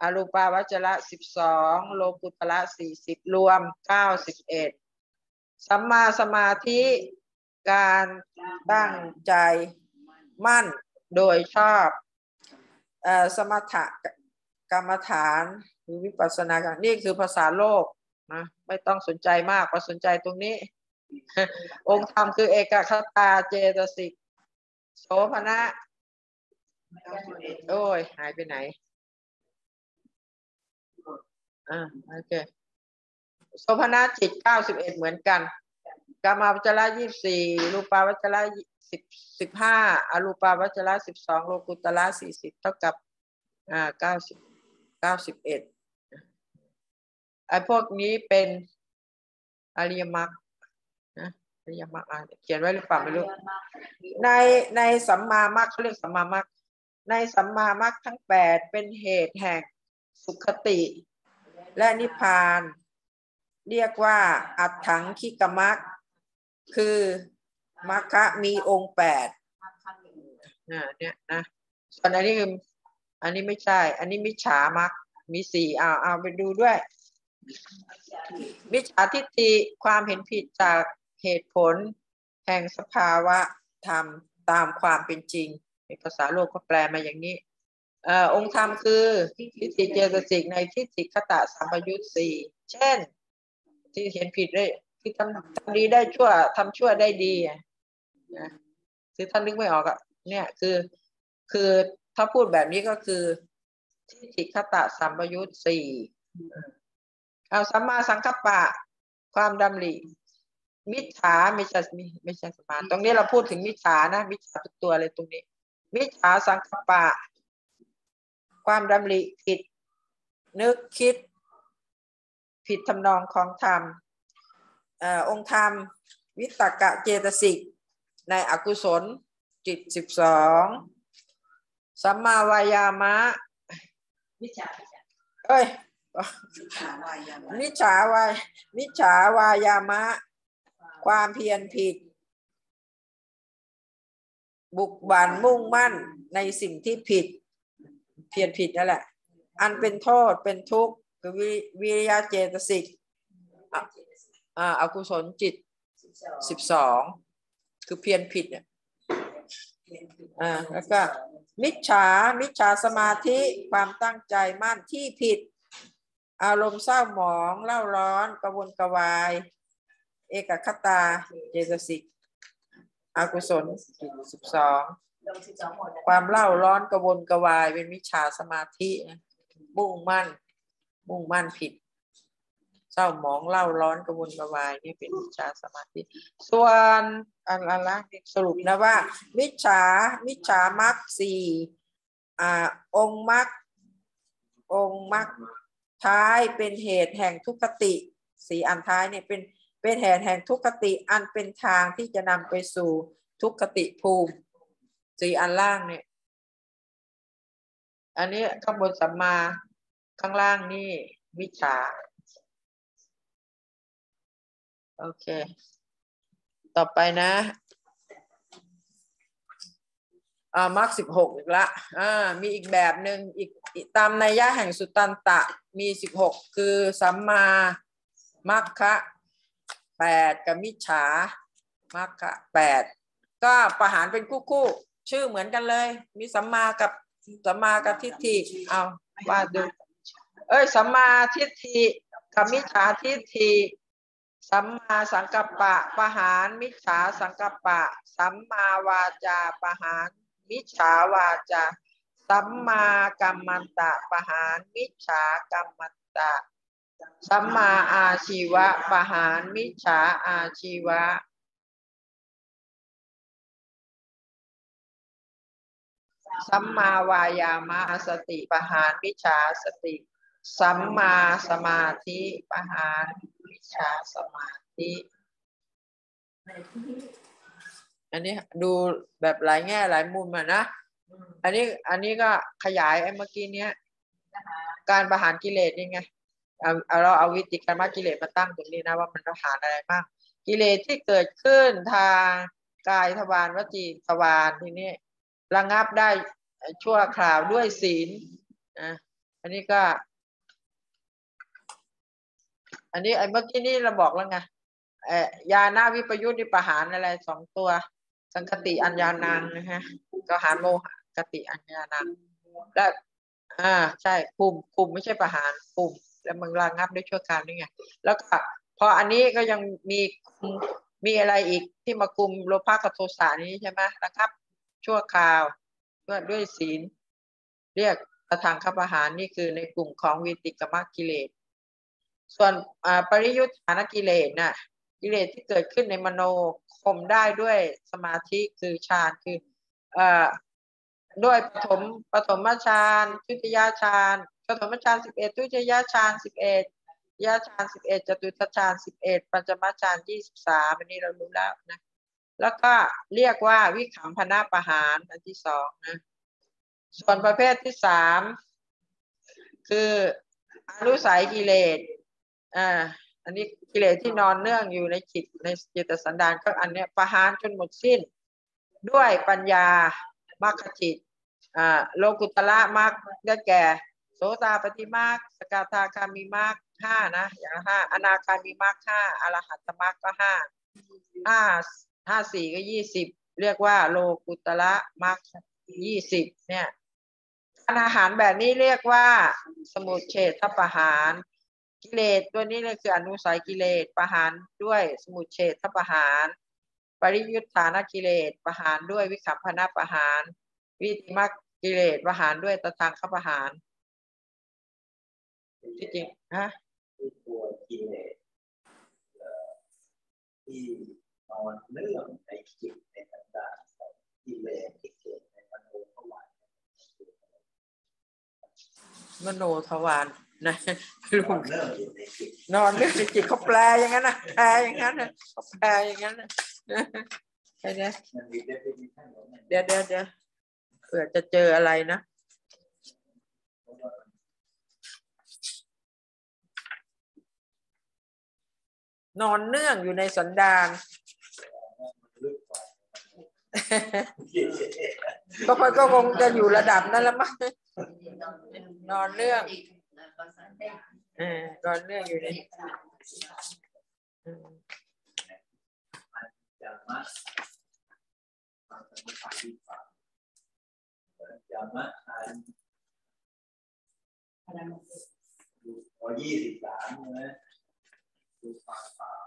อรูปาวัจระสิบสองโลกุตละสี่สิบรวมเก้าสิบเอ็ดสัมมาสมาธิการตั้งใจมั่นโดยชอบอ่อสมถะ กรรมฐานหรือวิปัสสนาการนี่คือภาษาโลกนะไม่ต้องสนใจมากมาสนใจตรงนี้ องค์ธรรมคือเอกคตาเจตสิกโสภณะโอ้ยหายไปไหนอ่าโอเคโสภณะจิตเก้าสิบเอ็ดเหมือนกันกามาวัจระยี่สี่รูปาวัจระสิบสิบห้าอรูปาวัจระสิบสองโลกุตละสี่สิบเท่ากับอ่าเก้าสิบ เก้าสิบเอ็ดไอ้พวกนี้เป็นอริยมรรคนะอริยมรรคเขียนไว้หรือเปล่าไม่รู้ในในสัมมามรรคเขาเรียกสัมมามรรคในสัมมามรรคทั้งแปดเป็นเหตุแห่งสุขติ และนิพพาน เรียกว่าอัตถังคิกมรรคคือมรรคมีองค์แปดเนี่ยนะส่วนอันนี้คือ อันนี้ไม่ใช่ อันนี้มิจฉามรรคมีสี่เอาเอาไปดูด้วย มิจฉาทิฏฐิความเห็นผิดจากเหตุผล แห่งสภาวะธรรมตามความเป็นจริงในภาษาโลกก็แปลมาอย่างนี้อองค์ธรรมคือทิฏฐิเจตสิกในทิฏฐิคตะสัมปยุตสี่เช่น ที่เห็นผิดได้ที่ทำทำดีได้ชั่วทำชั่วได้ดีนะคือท่านนึกไม่ออกอะเนี่ยคือคือ ถ้าพูดแบบนี้ก็คือทิฏฐิคตะสัมปยุตสี่เอาสัมมาสังกัปปะ ความดำริมิจฉาไม่ใช่ไม่ใช่สมาตรงนี้เราพูดถึงมิจฉานะมิจฉาทุกตัวเลยตรงนี้ มิจฉาสังกัปปะ ความดำริผิด นึกคิด ผิดทำนองของธรรมเอ่อองค์ธรรม วิตกะเจตสิก ในอกุศลจิตสิบสอง สัมมาวายามะวิจารเอ้ยวายามมิจฉาวายมิจฉาวายามะ ความเพียรผิด บุกบันมุ่งมั่นในสิ่งที่ผิด เพียรผิดนั่นแหละ อันเป็นโทษเป็นทุกข์คือวิวิริยะเจตสิกอะอ่าอกุศลจิตสิบสองคือเพียรผิดเนี่ยอ่าแล้วก็ มิจฉา มิจฉาสมาธิความตั้งใจมั่นที่ผิด อารมณ์เศร้าหมองเล่าร้อนกระวนกระวาย เอกคตาเจตสิกอากุศลสิบสองลงสิบสองความเล่าร้อนกระวนกระวายเป็นมิจฉาสมาธิมุ่งมั่น มุ่งมั่นผิด เศร้าหมองเล่าร้อนกระวนกระวายนี่เป็นมิจฉาสมาธิ ส่วนอะไรละสรุปนะว่า มิจฉามิจฉามรรคสี่อ่าองค์มรรคองค์มรรคท้ายเป็นเหตุแห่งทุกขติสีอันท้ายเนี่ยเป็นเป็นเหตุแห่งทุกขติอันเป็นทางที่จะนำไปสู่ทุกขติภูมิสีอันล่างเนี่ย อันนี้ข้างบนสัมมาข้างล่างนี่วิชา โอเค ต่อไปนะอ่ามรรคสิบหกอีกละอ่ามีอีกแบบหนึ่งอีกตามนัยยะแห่งสุตตันตะมีสิบหกคือสัมมามัคคะแปดกับมิจฉามัคคะแปดก็ประหารเป็นคู่คู่ๆชื่อเหมือนกันเลย มีสัมมากับสัมมากับทิฏฐิเอาว่าดูเอ้ยสัมมาทิฏฐิกับมิจฉาทิฏฐิ สัมมาสังกัปปะปะหารมิจฉาสังกัปปะ สัมมาวาจาปะหารมิจฉาวาจา สัมมากัมมันตะปะหารมิจฉากัมมันตะ สัมมาอาชีวะปะหารมิจฉาอาชีวะ สัมมาวายามะสติปะหารมิจฉาสติ สัมมาสมาธิปหารมิจฉาสมาธิ อันนี้ดูแบบหลายแง่หลายมุมอะนะ อันนี้อันนี้ก็ขยายไอ้เมื่อกี้เนี้ย การประหารกิเลสนี่ไงเอาเราเอาวิติกรรมกิเลสมาตั้งตรงนี้นะว่ามันประหารอะไรบ้างกิเลสที่เกิดขึ้นทางกายทวารวจีทวารทีนี้ระงับได้ชั่วคราวด้วยศีลอะอันนี้ก็ อันนี้ไอ้เมื่อกี้นี่เราบอกแล้วไงเอ่ยาหน้าวิปยุทธ์นี่ประหารอะไรสองตัว สังคติอัญญานังนะฮะก็หารโมหกติอัญญานังและอ่าใช่คุมคุมไม่ใช่ประหารคุมแล้วมึงระงับด้วยชั่วคราวนี่ไงแล้วก็พออันนี้ก็ยังมีคุมมีอะไรอีกที่มาคุมโลภะกับโทสะนี้ใช่ไหมนะครับ ชั่วคราวด้วยด้วยศีล เรียกตทางคประหารนี่คือในกลุ่มของวิติกรรมกิเลส ส่วนปริยุทธานกิเลสน่ะกิเลสที่เกิดขึ้นในมโนข่มได้ด้วยสมาธิคือฌานคือเอ่อด้วยปฐมปฐมฌานทุติยฌานปฐมฌานสิบเอ็ดทุติยฌานสิบเอ็ดยฌานสิบเอ็ดจตุตฌานสิบเอ็ดปัญจมฌานยี่สิบสามอันนี้เรารู้แล้วนะแล้วก็เรียกว่าวิขำพนาประหารอันที่สองนะส่วนประเภทที่สามคืออนุสัยกิเลส อ่าอันนี้กิเลสที่นอนเนื่องอยู่ในจิตในจิตสันดานก็อันเนี้ยประหารจนหมดสิ้น ด้วยปัญญามรรคจิตอ่าโลกุตละมรรคได้แก่ โสตาปฏิมรรคสกทาคามีมรรคห้านะอย่างห้าอนาคามีมรรคห้าอรหัตตมรรคก็ห้าห้าห้าสี่ก็ยี่สิบเรียกว่า โลกุตละมรรคยี่สิบเนี่ยอาหารแบบนี้เรียกว่า สมุทเฉทประหาร กิเลสตัวนี้เลยคืออนุสัยกิเลสประหารด้วยสมุทเฉทประหาร ปริยุทธานกิเลสประหารด้วยวิคัมพนาประหาร วิธิมรรคกิเลสประหารด้วยตทางคประหารที่จริงฮะที่ตัวกิเลสเอ่อที่นอนเนื่องในจิตในสันดานของกิเลสที่เกิดในมโนภวารมโนทวาร นะลุนองนเนื่องอยู่ในจิตนอนเรื่องในจิตเขาแปลอย่างนั้นนะแปลอย่างนั้นนะเขาแปลอย่างนั้นนะไอ้เนี่ยมันมี definition ของมันเดี๋ยวเดี๋ยวเดี๋ยวเผื่อจะเจออะไรนะเพราะว่านอนเนื่องอยู่ในสันดานมันลึกกว่าก็มันก็คงจะอยู่ระดับนั้นแล้วมั้งนอนเนื่องเออนอนเนื่องอยู่ในอืมจะมะมันจะมีความที่ฝังจะอันดูพอยี่สิบสามใช่ไหมดูความฝัง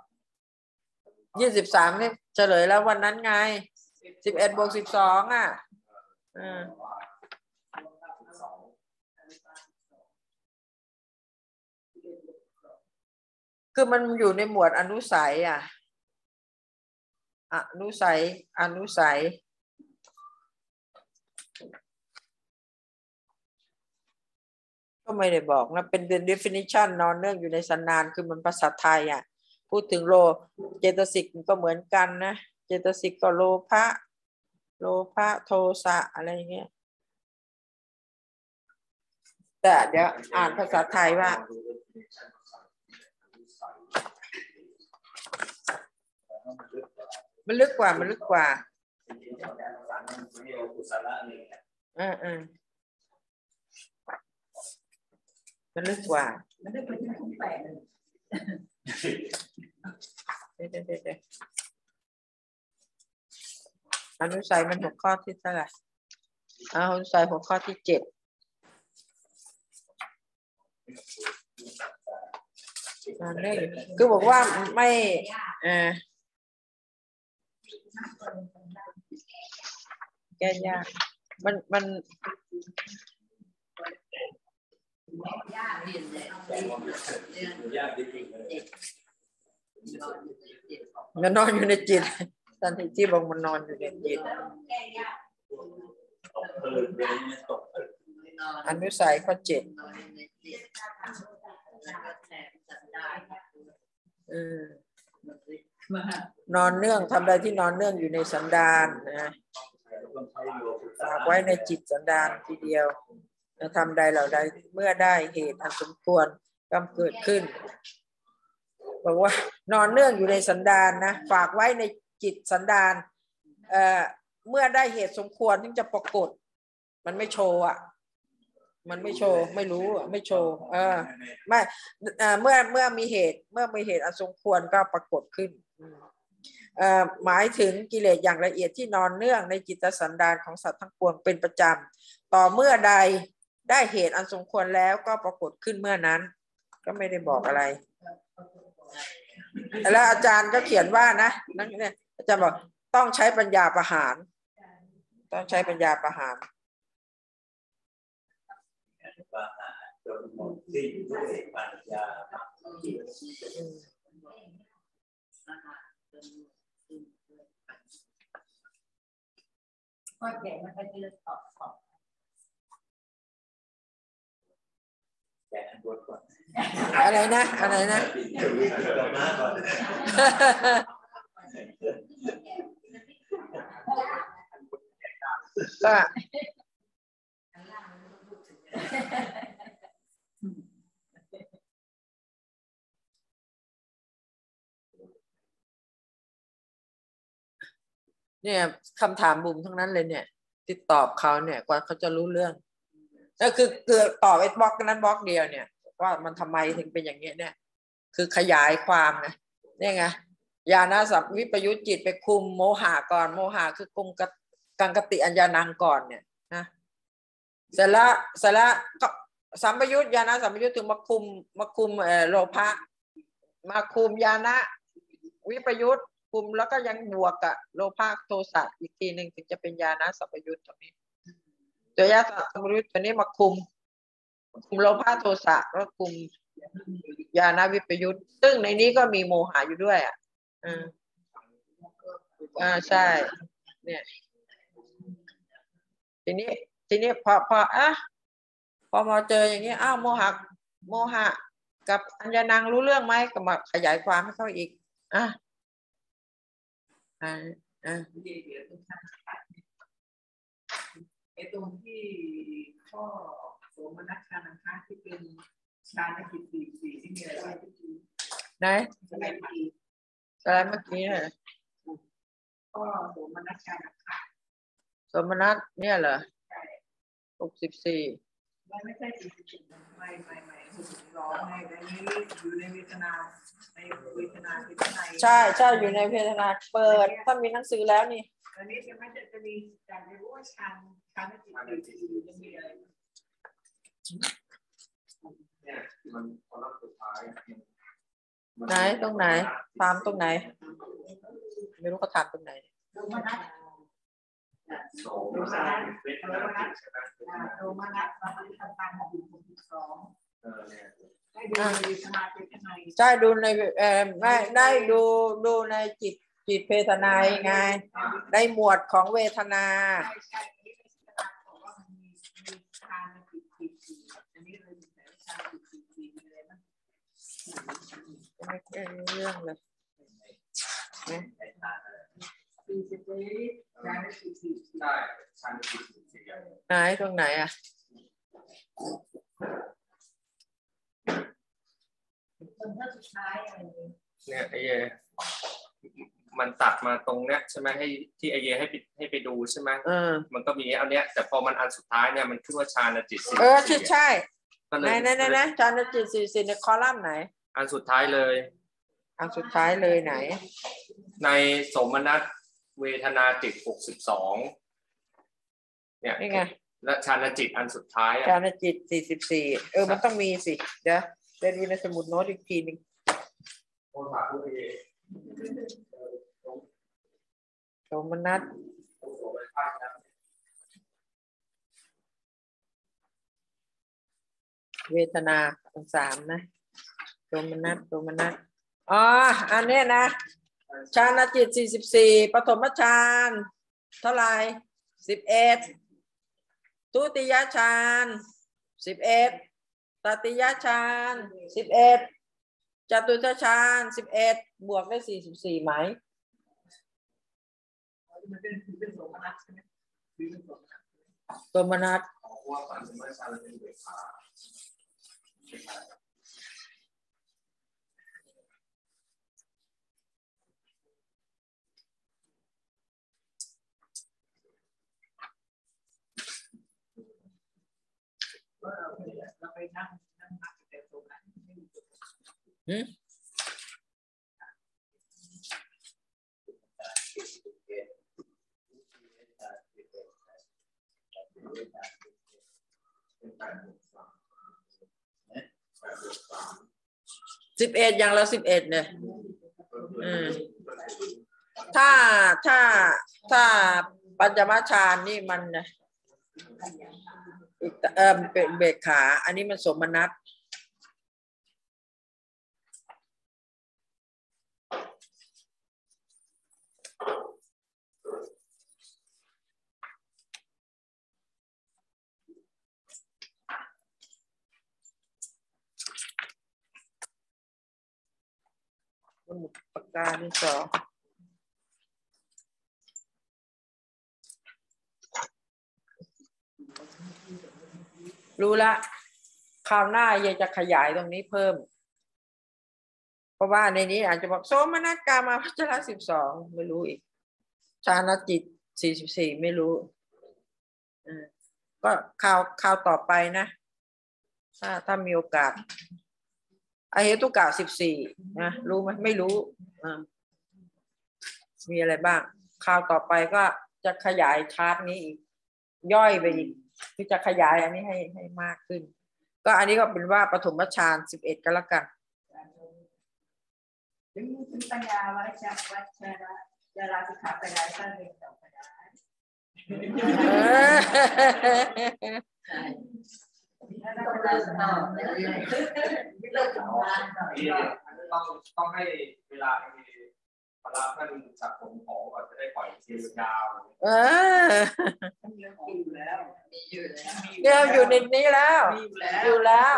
ยี่สิบสามนี่เฉลยแล้ววันนั้นไงสิบเอ็ดบวกสิบสองอะอืม คือมันอยู่ในหมวดอนุสัยอะ อนุสัย อนุสัย ก็ไม่ได้บอกนะ เป็น definition นอนเนื่องอยู่ในสันนาน คือมันภาษาไทยอะ พูดถึงโล เจตสิกก็เหมือนกันนะ เจตสิกก็โลภะ โลภะโทสะอะไรเงี้ย แต่เดี๋ยวอ่านภาษาไทยว่า มันลึกกว่า มันลึกกว่าออเออมันลึกกว่า มันได้เป็นของแปลกเลยเดี๋ยวเดี๋ยวเดี๋ยวเดี๋ยวอนุสัยมันหัวข้อที่เท่าไหร่อาอนุสัยหัวข้อที่เจ็ดอ่าเนี่ยคือบอกว่าไม่เออ แก้ยากมันมันยากเรียนเลยแต่ว่ามันอยู่ยากจริงมันนอนอยู่ในจิตท่านที่ที่บอกมันนอนอยู่ในจิตแก้ยากตกผลึกเลยเนี่ยตกผลึกอนุสัยข้อเจ็ดอนในอนเนื่องทำใดที่นอนเนื่องอยู่ในสันดานนะฝากไว้ในจิตสันดานทีเดียวจะทำใดเหล่าใดเมื่อได้เหตุอันสมควรก็เกิดขึ้นบอกว่านอนเนื่องอยู่ในสันดานนะฝากไว้ในจิตสันดานเอ่อเมื่อได้เหตุสมควรถึงจะปรากฏ มันไม่โชว์อะ มันไม่โชว์ไม่รู้อะไม่โชว์เออไม่เมื่อเมื่อมีเหตุเมื่อมีเหตุอันสมควรก็ปรากฏขึ้น หมายถึงกิเลสอย่างละเอียดที่นอนเนื่องในจิตสันดานของสัตว์ทั้งปวงเป็นประจำ ต่อเมื่อใดได้เหตุอันสมควรแล้วก็ปรากฏขึ้นเมื่อนั้น ก็ไม่ได้บอกอะไร แล้วอาจารย์ก็เขียนว่านะนั่นเนี่ยอาจารย์บอกต้องใช้ปัญญาประหาร ต้องใช้ปัญญาประหารว่า หาจนหมดสิ้นด้วยปัญญาอืมก็แก่มันก็จะตอบตอบแกนบทก่อนอะไรนะ อะไรนะกลับมาก่อนก็ เนี่ยคำถามบุ๋มทั้งนั้นเลยเนี่ยที่ตอบเขาเนี่ยกว่าเขาจะรู้เรื่องก็คือเกิดตอบไอ้บล็อกนั้นบล็อกเดียวเนี่ย ว่ามันทำไมถึงเป็นอย่างเงี้ยเนี่ย คือขยายความไงเนี่ยไงญาณสัมวิปยุตจิตไปคุมโมหะก่อนโมหะคือคุมกะกังกติอัญญานังก่อนเนี่ยนะเสร็จแล้วเสร็จแล้วก็สัมปยุตญาณสัมปยุตถึงมาคุมมาคุมเอ่อโลภะมาคุมญาณวิปยุต คุมแล้วก็ยังบวกกับโลภะโทสะอีกทีหนึ่งถึงจะเป็นญาณสัมปยุตตรงนี้ ตัวญาสัมปยุตตัวนี้มาคุม คุมโลภะโทสะแล้วคุมญาณวิปยุตซึ่งในนี้ก็มีโมหะอยู่ด้วย อะอ่าใช่ เนี่ย ทีนี้ ทีนี้พอพออะพอมาเจออย่างนี้อ้าวโมหะโมหะ กับอัญญานังรู้เรื่องไหมก็มาขยายความให้เขาอีกอะ อ่าอ่าไอ้ตรงที่ข้อโสมนัสชานังคะที่เป็นชาณกิจสี่สี่ที่มีอะไรบ้างที่คือไหนสมัยปีอะไรเมื่อกี้เนี่ยข้อโสมนัสชานังคะสมนัตเนี่ยเหรอหกสิบสี่ไม่ไม่ใช่สี่สิบสี่ไม่ไม่ไม่ หกสิบสองในในนี้อยู่ในเวทนาในเวทนาที่ข้างในใช่ใช่อยู่ในเพทนาเปิดถ้ามีหนังสือแล้วนี่อันนี้จะไม่จะจะมีการจะรู้ว่าชานชานกิจสี่สี่จะมีอะไรเนี่ยมันตอนสุดท้ายมันไหนตรงไหนถามตรงไหน ไม่รู้เขาถามตรงไหนโสมนัสโสมนัสเวทนาจิตใช่ไหมโสมนัสมาปฏิสัมพันธ์อยู่หกสิบสอง เออเนี่ยให้ดูเวทนาเป็นข้างในใช่ดูในเอ่อไม่ได้ดูดูในจิตจิตเพทนายไงในหมวดของเวทนาใช่ใช่อันนี้เป็นสถานบอกว่ามันมีมีทางจิตจิตจิตอันนี้เลยมีแต่ทางจิตจิตจิตมีอะไรบ้างไม่ใช่เรื่องเลยสี่สิบลิตรทางจิตจิตใช่ชันจิตสี่อย่างไหนตรงไหนอะ คนท่าสุดท้ายอะไรนี้เนี่ยไอ้เยมันตัดมาตรงเนี้ยใช่ไหมให้ที่ไอเยให้ไปให้ไปดูใช่ไหมเออ มันก็มีอันเนี้ยแต่พอมันอันสุดท้ายเนี่ยมันขึ้นว่าชาณจิตสี่เออใช่ใช่ก็เลไหนยไหนไหนไหนจานจิตสี่สี่ในคอลัมน์ไหน อันสุดท้ายเลย อันสุดท้ายเลยไหน ในสมนัตเวทนาจิตหกสิบสองเนี่ยนี่ไงและชาณจิตอันสุดท้ายอะจานจิตสี่สิบสี่เออมันต้องมีสิเดี๋ยว เดี๋ยวดูในสมุดโน้ตอีกทีหนึ่งโอ้ถามผู้เอโสมนัสโอ้โหมันพลาดเวทนาทั้งสามนะโทมนัสโทมนัสอ๋อ อันนี้นะฌานจิตสี่สิบสี่ปฐมฌานเท่าไหร่สิบเอ็ดทุติยฌานสิบเอ็ด ตติยฌานสิบเอ็ดจตุตฌานสิบเอ็ดบวกได้สี่สิบสี่ไหมมันเป็นถือเป็นโสมนัสใช่ ไปนโสมนัสโทมนัสเพราะว่าปัจจุบันชาติบเรงนั่งนับแต่โสมนัสไม่มีจุดหืมสิบเอ็ดอย่างละสิบเอ็ดเนี่ยอืมถ้าถ้าถ้าปัญจมาฌานนี่มันนะอีก เออเป็นเบกขา อันนี้มันสมนัตสมุดปากกาที่สอง รู้ละคราวหน้ายายจะขยายตรงนี้เพิ่ม เพราะว่าในนี้อาจจะบอกโสมนัสกามาพัชระสิบสองไม่รู้อีกชาณจิตสี่สิบสี่ไม่รู้ก็ข่าวข่าวต่อไปนะ ถ้าถ้ามีโอกาสอเหตุกะสิบสี่นะรู้ไหมไม่รู้อ่ามีอะไรบ้างข่าวต่อไปก็จะขยายชาร์ตนี้อีก ย่อยไปอีก คือจะขยายอันนี้ให้ให้มากขึ้น ก็อันนี้ก็เป็นว่าปฐมฌานสิบเอ็ดก็แล้วกันถึงถึงปัญญาวัชวัชระเวลาสิกขาไปได้ก็เรียนต่อไปได้เออแล้วเราเวลาสอบเนี่ยเลิกทำงานหน่อยนี่ต้องต้องให้เวลาให้พ ระท่านสักผมของก่อนจะได้ปล่อยเสียงยาวเออมีอยู่แล้วมีอยู่แล้วเดี๋ยวอยู่ในนี้แล้วมีอยู่แล้วอยู่แล้ว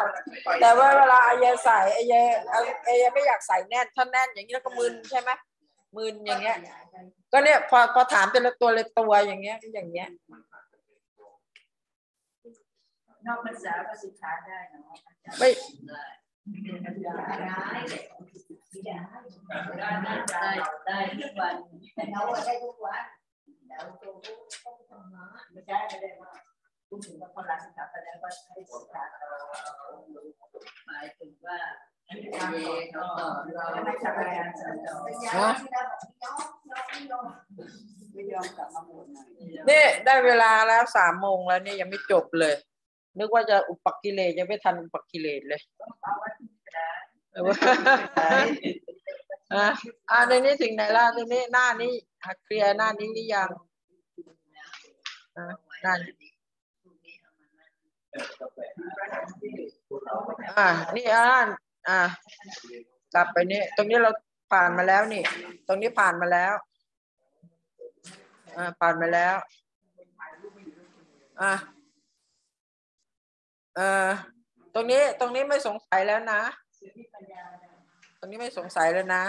แต่ว่าเวลาไอเยใส่ไอเยไอเยไม่อยากใส่แน่นถ้าแน่นอย่างนี้แล้วก็มึนใช่ไหมมึนอย่างเงี้ย ก็เนี่ยพอพอถามแต่ละตัวเลยตัวอย่างเงี้ยก็อย่างเงี้ยนอกภาษาก็สิกขาได้เนาะไม่ ได้ได้ได้ทุกวันเราได้ทุกวันแล้วตัวต้องทำมาไม่ได้ไม่ได้ว่าพูดถึงว่าคนรักสิกขาไปแล้วก็ให้สิกขาหมายถึงว่าเองเขาเราไม่ทำงานสอนไม่ยอมกลับมาหมดนี่ได้เวลาแล้วสามโมงแล้วเนี่ยยังไม่จบเลย นึกว่าจะอุปกิเลสยังไม่ทันอุปกิเลสเลยเอาไว้ที่กระดาษเอออะอ่าในนี้ถึงไหนล่ะในนี้หน้านี้อะเคลียร์หน้านี้หรือยังอะหน้านี้อ่านี่อ่านอ่ากลับไปนี่ตรงนี้เราผ่านมาแล้วนี่ ตรงนี้ผ่านมาแล้วอ่าผ่านมาแล้วอะ เออตรงนี้ตรงนี้ไม่สงสัยแล้วนะ ตรงนี้ไม่สงสัยแล้วนะ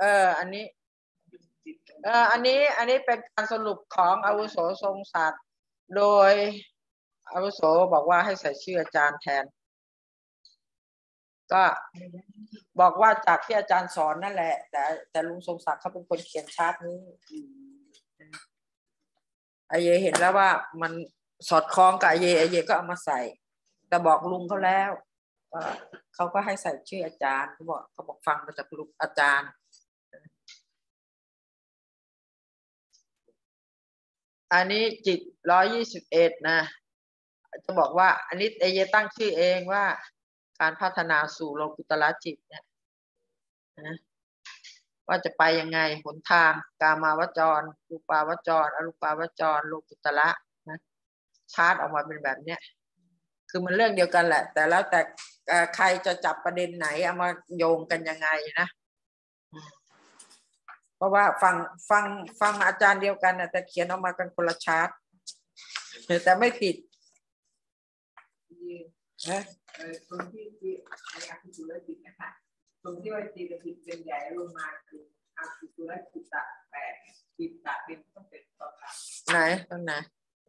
เอออันนี้เอออันนี้อันนี้เป็นการสรุปของอาวุโสทรงศักด์โดยอาวุโสบอกว่าให้ใส่ชื่ออาจารย์แทน ก็บอกว่าจากที่อาจารย์สอนนั่นแหละ แต่แต่ลุงทรงศักดิ์เขาเป็นคนเขียนชาร์ตนี้ไอเยเห็นแล้วว่ามัน สอดคล้องกับเยไอเยก็เอามาใส่ แต่บอกลุงเขาแล้วว่าเขาก็ให้ใส่ชื่ออาจารย์เขาบอกเขาบอกฟังมาจากลุงอาจารย์อันนี้จิตร้อยยี่สิบเอ็ดนะ จะบอกว่า อันนี้เอเยตั้งชื่อเองว่า การพัฒนาสู่โลกุตละจิตเนี่ยนะว่าจะไปยังไงหนทาง กามาวจร รูปาวจร อรูปาวจร โลกุตละ ชาร์ตออกมาเป็นแบบเนี้ยคือมันเรื่องเดียวกันแหละ แต่แล้วแต่เอ่อใครจะจับประเด็นไหนเอามาโยงกันยังไงนะอืมเพราะว่าฟังฟังฟังอาจารย์เดียวกันนะแต่เขียนออกมากันคนละชาร์ตแต่ไม่ผิดยืนนะเออตรงที่ที่ไอ้อาคุตุรจิตนะคะตรงที่ว่าจิตจิตเป็นใหญ่ลงมาคืออาคุตุรจิตตะแปดจิตตะเป็นต้องเป็นต่อค่ะไหนตรงไหน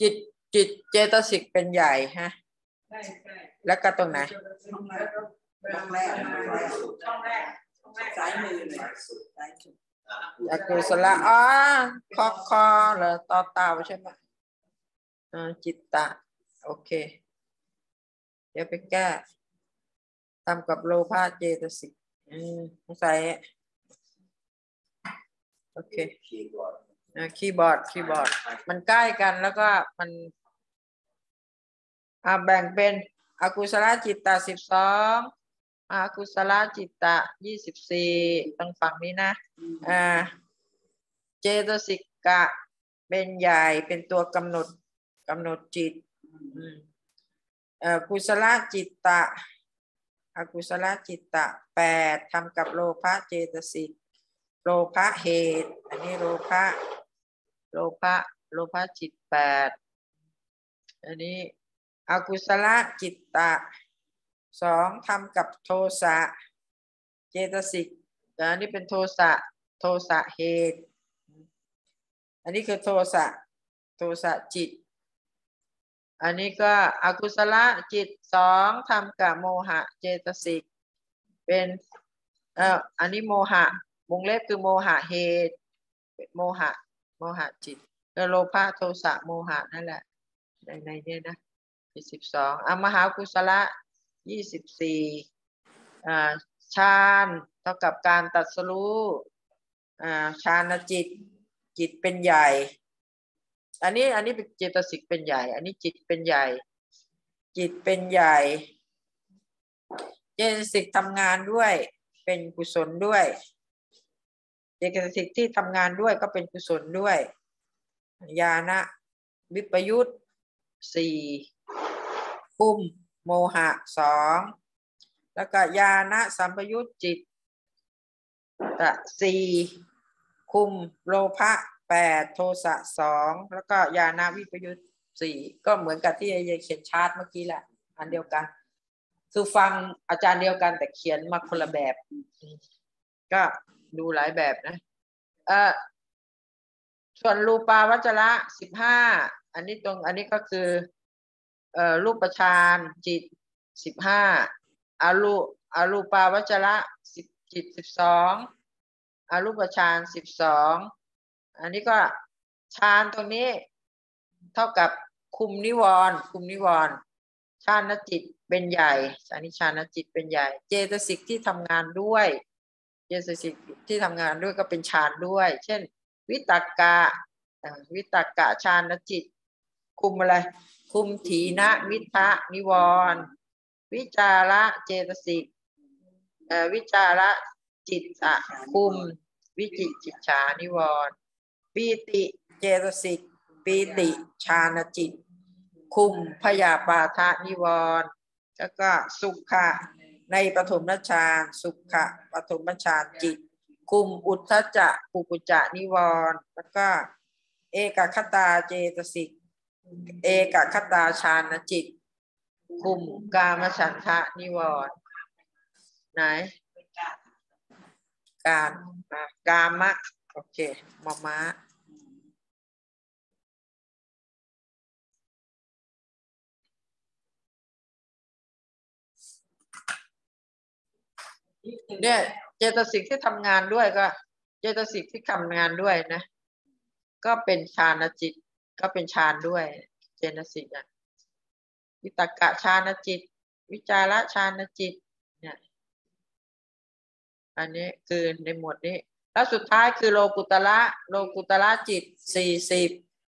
จิตจิตเจตสิกเป็นใหญ่ฮะแล้วก็ตรงไหนช่องแรกช่องแรกช่องแรกซ้ายมือเลยซ้ายสุดอากุศลอ๋อคอคอเหรอต่อเต่าใช่ไหมอ่าจิตตะ โอเค เดี๋ยวไปแก้ทำกับโลภะเจตสิกอืมสงสัย โอเคคีย์บอร์ดอ่าคีย์บอร์ดคีย์บอร์ด มันใกล้กันแล้วก็มันอ่าแบ่งเป็นอกุศลจิตตะสิบสองอากุศลจิตตะยี่สิบสี่ต้องฝั่งนี้นะอ่าเจตสิกะเป็นใหญ่เป็นตัวกำหนดกำหนดจิตอืมเอ่อกุศลจิตตะอกุศลจิตตะแปดทำกับโลภะเจตสิก โลภะเหตุ อันนี้โลภะโลภะโลภะจิตแปดอันนี้อกุศลจิตตะสองทำกับโทสะเจตสิกอันนี้เป็นโทสะโทสะเหตุ อันนี้คือโทสะโทสะจิต อันนี้ก็อกุศลจิตสองทำกับโมหะเจตสิกเป็นเอ่ออันนี้โมหะ วงเล็บคือโมหะเหตุโมหะ โมหะจิตแล้วโลภะโทสะโมหะนั่นแหละ ในในเนี้ยนะยี่สิบสองอมหากุศละยี่สิบสี่อ่าฌานเท่ากับการตัดสรู้อ่าฌานจิตจิตเป็นใหญ่ อันนี้อันนี้เป็นเจตสิกเป็นใหญ่ อันนี้จิตเป็นใหญ่ จิตเป็นใหญ่ เจตสิกทำงานด้วย เป็นกุศลด้วย เจตสิกที่ทำงานด้วยก็เป็นกุศลด้วย ญาณวิปยุตสี่คุมโมหะสองแล้วก็ญาณสัมปยุตจิตตะสี่คุมโลภะแปดโทสะสองแล้วก็ญาณวิปยุตสี่ก็เหมือนกับที่ยายเขียนชาร์ตเมื่อกี้แหละอันเดียวกัน คือฟังอาจารย์เดียวกันแต่เขียนมาคนละแบบ ก็ ดูหลายแบบนะเออส่วนรูปาวัจระสิบห้าอันนี้ตรงอันนี้ก็คือเอ่อรูปฌานจิตสิบห้าอารูอารูปาวัจระสิบจิตสิบสองอารูปฌานสิบสองอันนี้ก็ฌานตรงนี้เท่ากับคุมนิวรณ์คุมนิวรณ์ฌานจิตเป็นใหญ่อันนี้ฌานจิตเป็นใหญ่ เจตสิกที่ทำงานด้วย เจตสิกที่ทำงานด้วยก็เป็นฌานด้วย เช่น วิตากะวิตากะฌานจิต คุมอะไร คุมถีนะวิทะนิวรณ์วิจาระเจตสิกวิจาระจิตอะคุม วิจิตจิตฉานิวรณ์ปีติเจตสิกปีติฌานจิต คุมพยาปาทะนิวรณ์แล้วก็สุขะ ในปฐมฌานสุขะปฐมฌานจิตคุมอุทธจจะปุกุจะนิวรณ์แล้วก็ เอกคตาเจตสิก เอกคตาฌานจิต คุมกามฉันทะนิวรณ์ไหน การกามะ โอเคมอม้า เนี่ยเจตสิกที่ทำงานด้วยก็ เจตสิกที่ทำงานด้วยนะ ก็เป็นฌานจิต ก็เป็นฌานด้วย เจตสิกอะวิตกะฌานจิต วิจาระฌานจิต เนี่ย อันนี้คือในหมวดนี้ แล้วสุดท้ายคือโลกุตละโลกุตละจิตสี่สิบ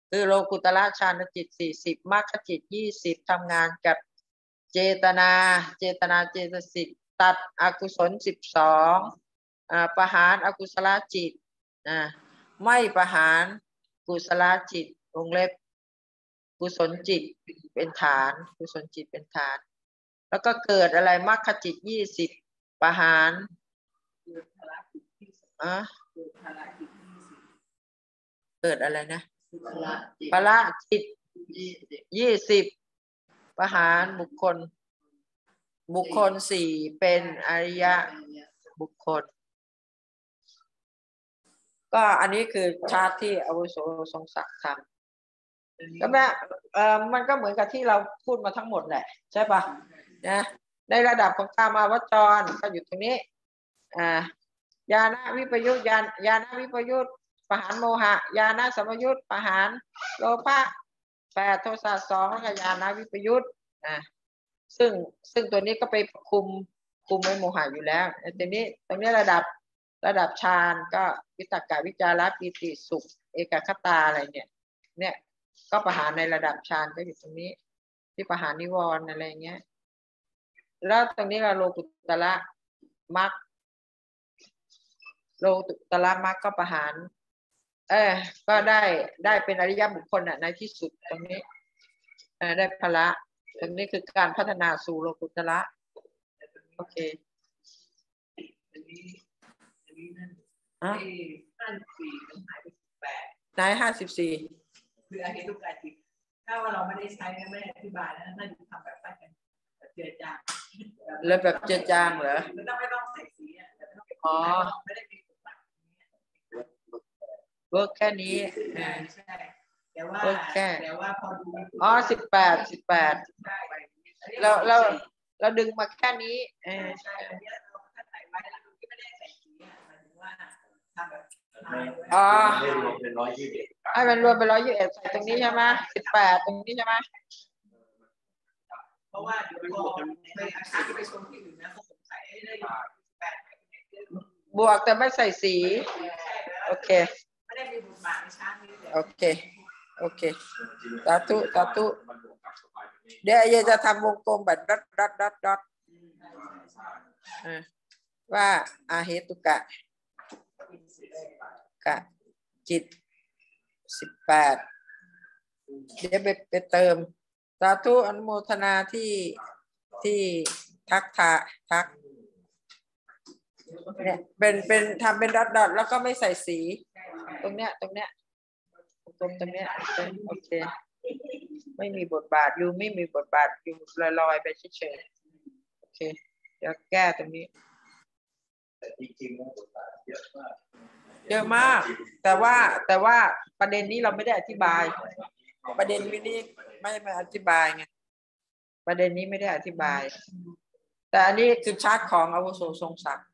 คือโลกุตละฌานจิตสี่สิบมรรคจิตยี่สิบทำงานกับเจตนา เจตนาเจตสิก ตัดอกุศลสิบสองประหารอกุศลจิตอ่าไม่ประหารกุศลจิตวงเล็บกุศลจิตเป็นฐาน กุศลจิตเป็นฐาน แล้วก็เกิดอะไรมรรคจิตยี่สิบประหารเกิดพละจิตที่สิบอะเกิดพละจิตที่สิบเกิดอะไรนะพละจิตพละจิตยี่สิบยี่สิบประหารบุคคล บุคคลสี่เป็นอริยะบุคคล ก็อันนี้คือชาร์ตที่อาวุโสทรงศักดิ์ทำก็แม่เออมันก็เหมือนกับที่เราพูดมาทั้งหมดแหละ ใช่ปะนะในระดับของกามาวจรก็อยู่ตรงนี้อ่ายานะวิปยุทธยานยานะวิปยุทธประหารโมหะ ยานะสมยุทธประหารโลภะแปดโทสะสองแล้วก็ยานะวิปยุทธอ่า ซึ่งซึ่งตัวนี้ก็ไปคุมคุมไว้โมหะอยู่แล้วแต่ทีนี้ตรงนี้ระดับระดับฌานก็วิตกะวิจาระปีติสุข เอกคตาอะไรเนี่ย เนี่ยก็ประหารในระดับฌานก็อยู่ตรงนี้ ที่ประหารนิวรณ์อะไรเงี้ยแล้วตรงนี้เราโลกุตละมักโลกุตละมักก็ประหาร เออก็ได้ได้เป็นอริยบุคคลอะในที่สุดตรงนี้เออได้พละ ตรงนี้คือการพัฒนาสู่โลกุตละโอเคอันนี้อันนี้นั่นอะที่ห้าสิบสี่มันหายไปสิบแปดนายห้าสิบสี่คืออาเหตุการจิตถ้าว่าเราไม่ได้ใช้นะไม่ได้อธิบายนะน่าจะทำแบบตั้งกันแบบเจือจางแล้วแบบเจือจางเหรอมันต้องไม่ต้องใส่สีอะแต่ไม่ต้องเป็นอ๋อไม่ได้มีบทบาทนี้เวิร์กแค่นี้เอใช่อใช่ แต่ว่าโอเคแต่ว่าพอดูอ๋อสิบแปดสิบแปดใช่เราเราเราดึงมาแค่นี้เอใช่อใช่อันเนี้ยเราถ้าใส่ไว้แล้วที่ไม่ได้ใส่สีอะหมายถึงว่าทำแบบอ๋อไม่รวมเป็นร้อยยี่สิบให้มันรวมเป็นร้อยยี่สิบเอ็ดใส่ตรงนี้ใช่ไหมสิบแปดตรงนี้ใช่ไหมเพราะว่าเดี๋ยวพอไปอาคารที่ไปชมที่อื่นนะเขาสงสัยได้แปดบวกแต่ไม่ใส่สี โอเค ไม่ได้มีบทบาทในช้างนี้เลยโอเค โอเคสาธุสาธุเดี๋ยวยจะทำวงกลมแบบดอทดอทดอทดอทว่าอาเหตุกะกะจิตสิบแปดเดี๋ยวไปไปเติม สาธุอนุโมทนาที่ที่ทักทะทักเนี่ยเป็นเป็นทำเป็นดอทดอทแล้วก็ไม่ใส่สี ตรงเนี้ยตรงเนี้ย ตรงตรงเนี้ยโอเค ไม่มีบทบาทอยู่ไม่มีบทบาทอยู่ลอยๆไปเฉยๆโอเคเดี๋ยวแก้ตรงนี้จริงๆแล้วบทบาทเยอะมากเยอะมาก แต่ว่าแต่ว่าประเด็นนี้เราไม่ได้อธิบาย ประเด็นนี้ไม่ไม่อธิบายไงประเด็นนี้ไม่ได้อธิบาย แต่อันนี้คือชาร์ตของอาวุโสทรงศักดิ์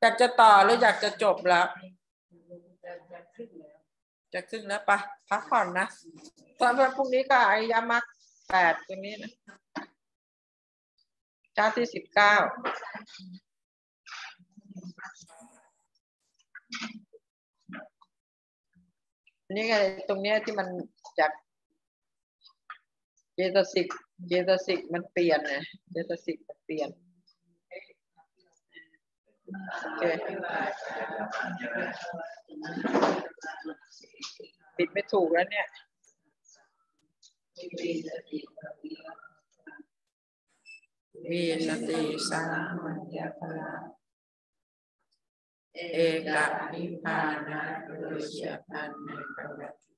อยากจะต่อหรืออยากจะจบแล้วจะครึ่งแล้วปะพักผ่อนนะตอนวันพรุ่งนี้ก็อริยมรรคแปดตรงนี้นะชาติที่สิบเก้านี่ไงตรงเนี้ยที่มันจากเจตสิกเจตสิกมันเปลี่ยนนะเจตสิกมันเปลี่ยน ปิดไม่ถูกแล้วเนี่ยมีสติสามัญญาภลาเอกะนิพพานะโดยเฉพลันในประวัติ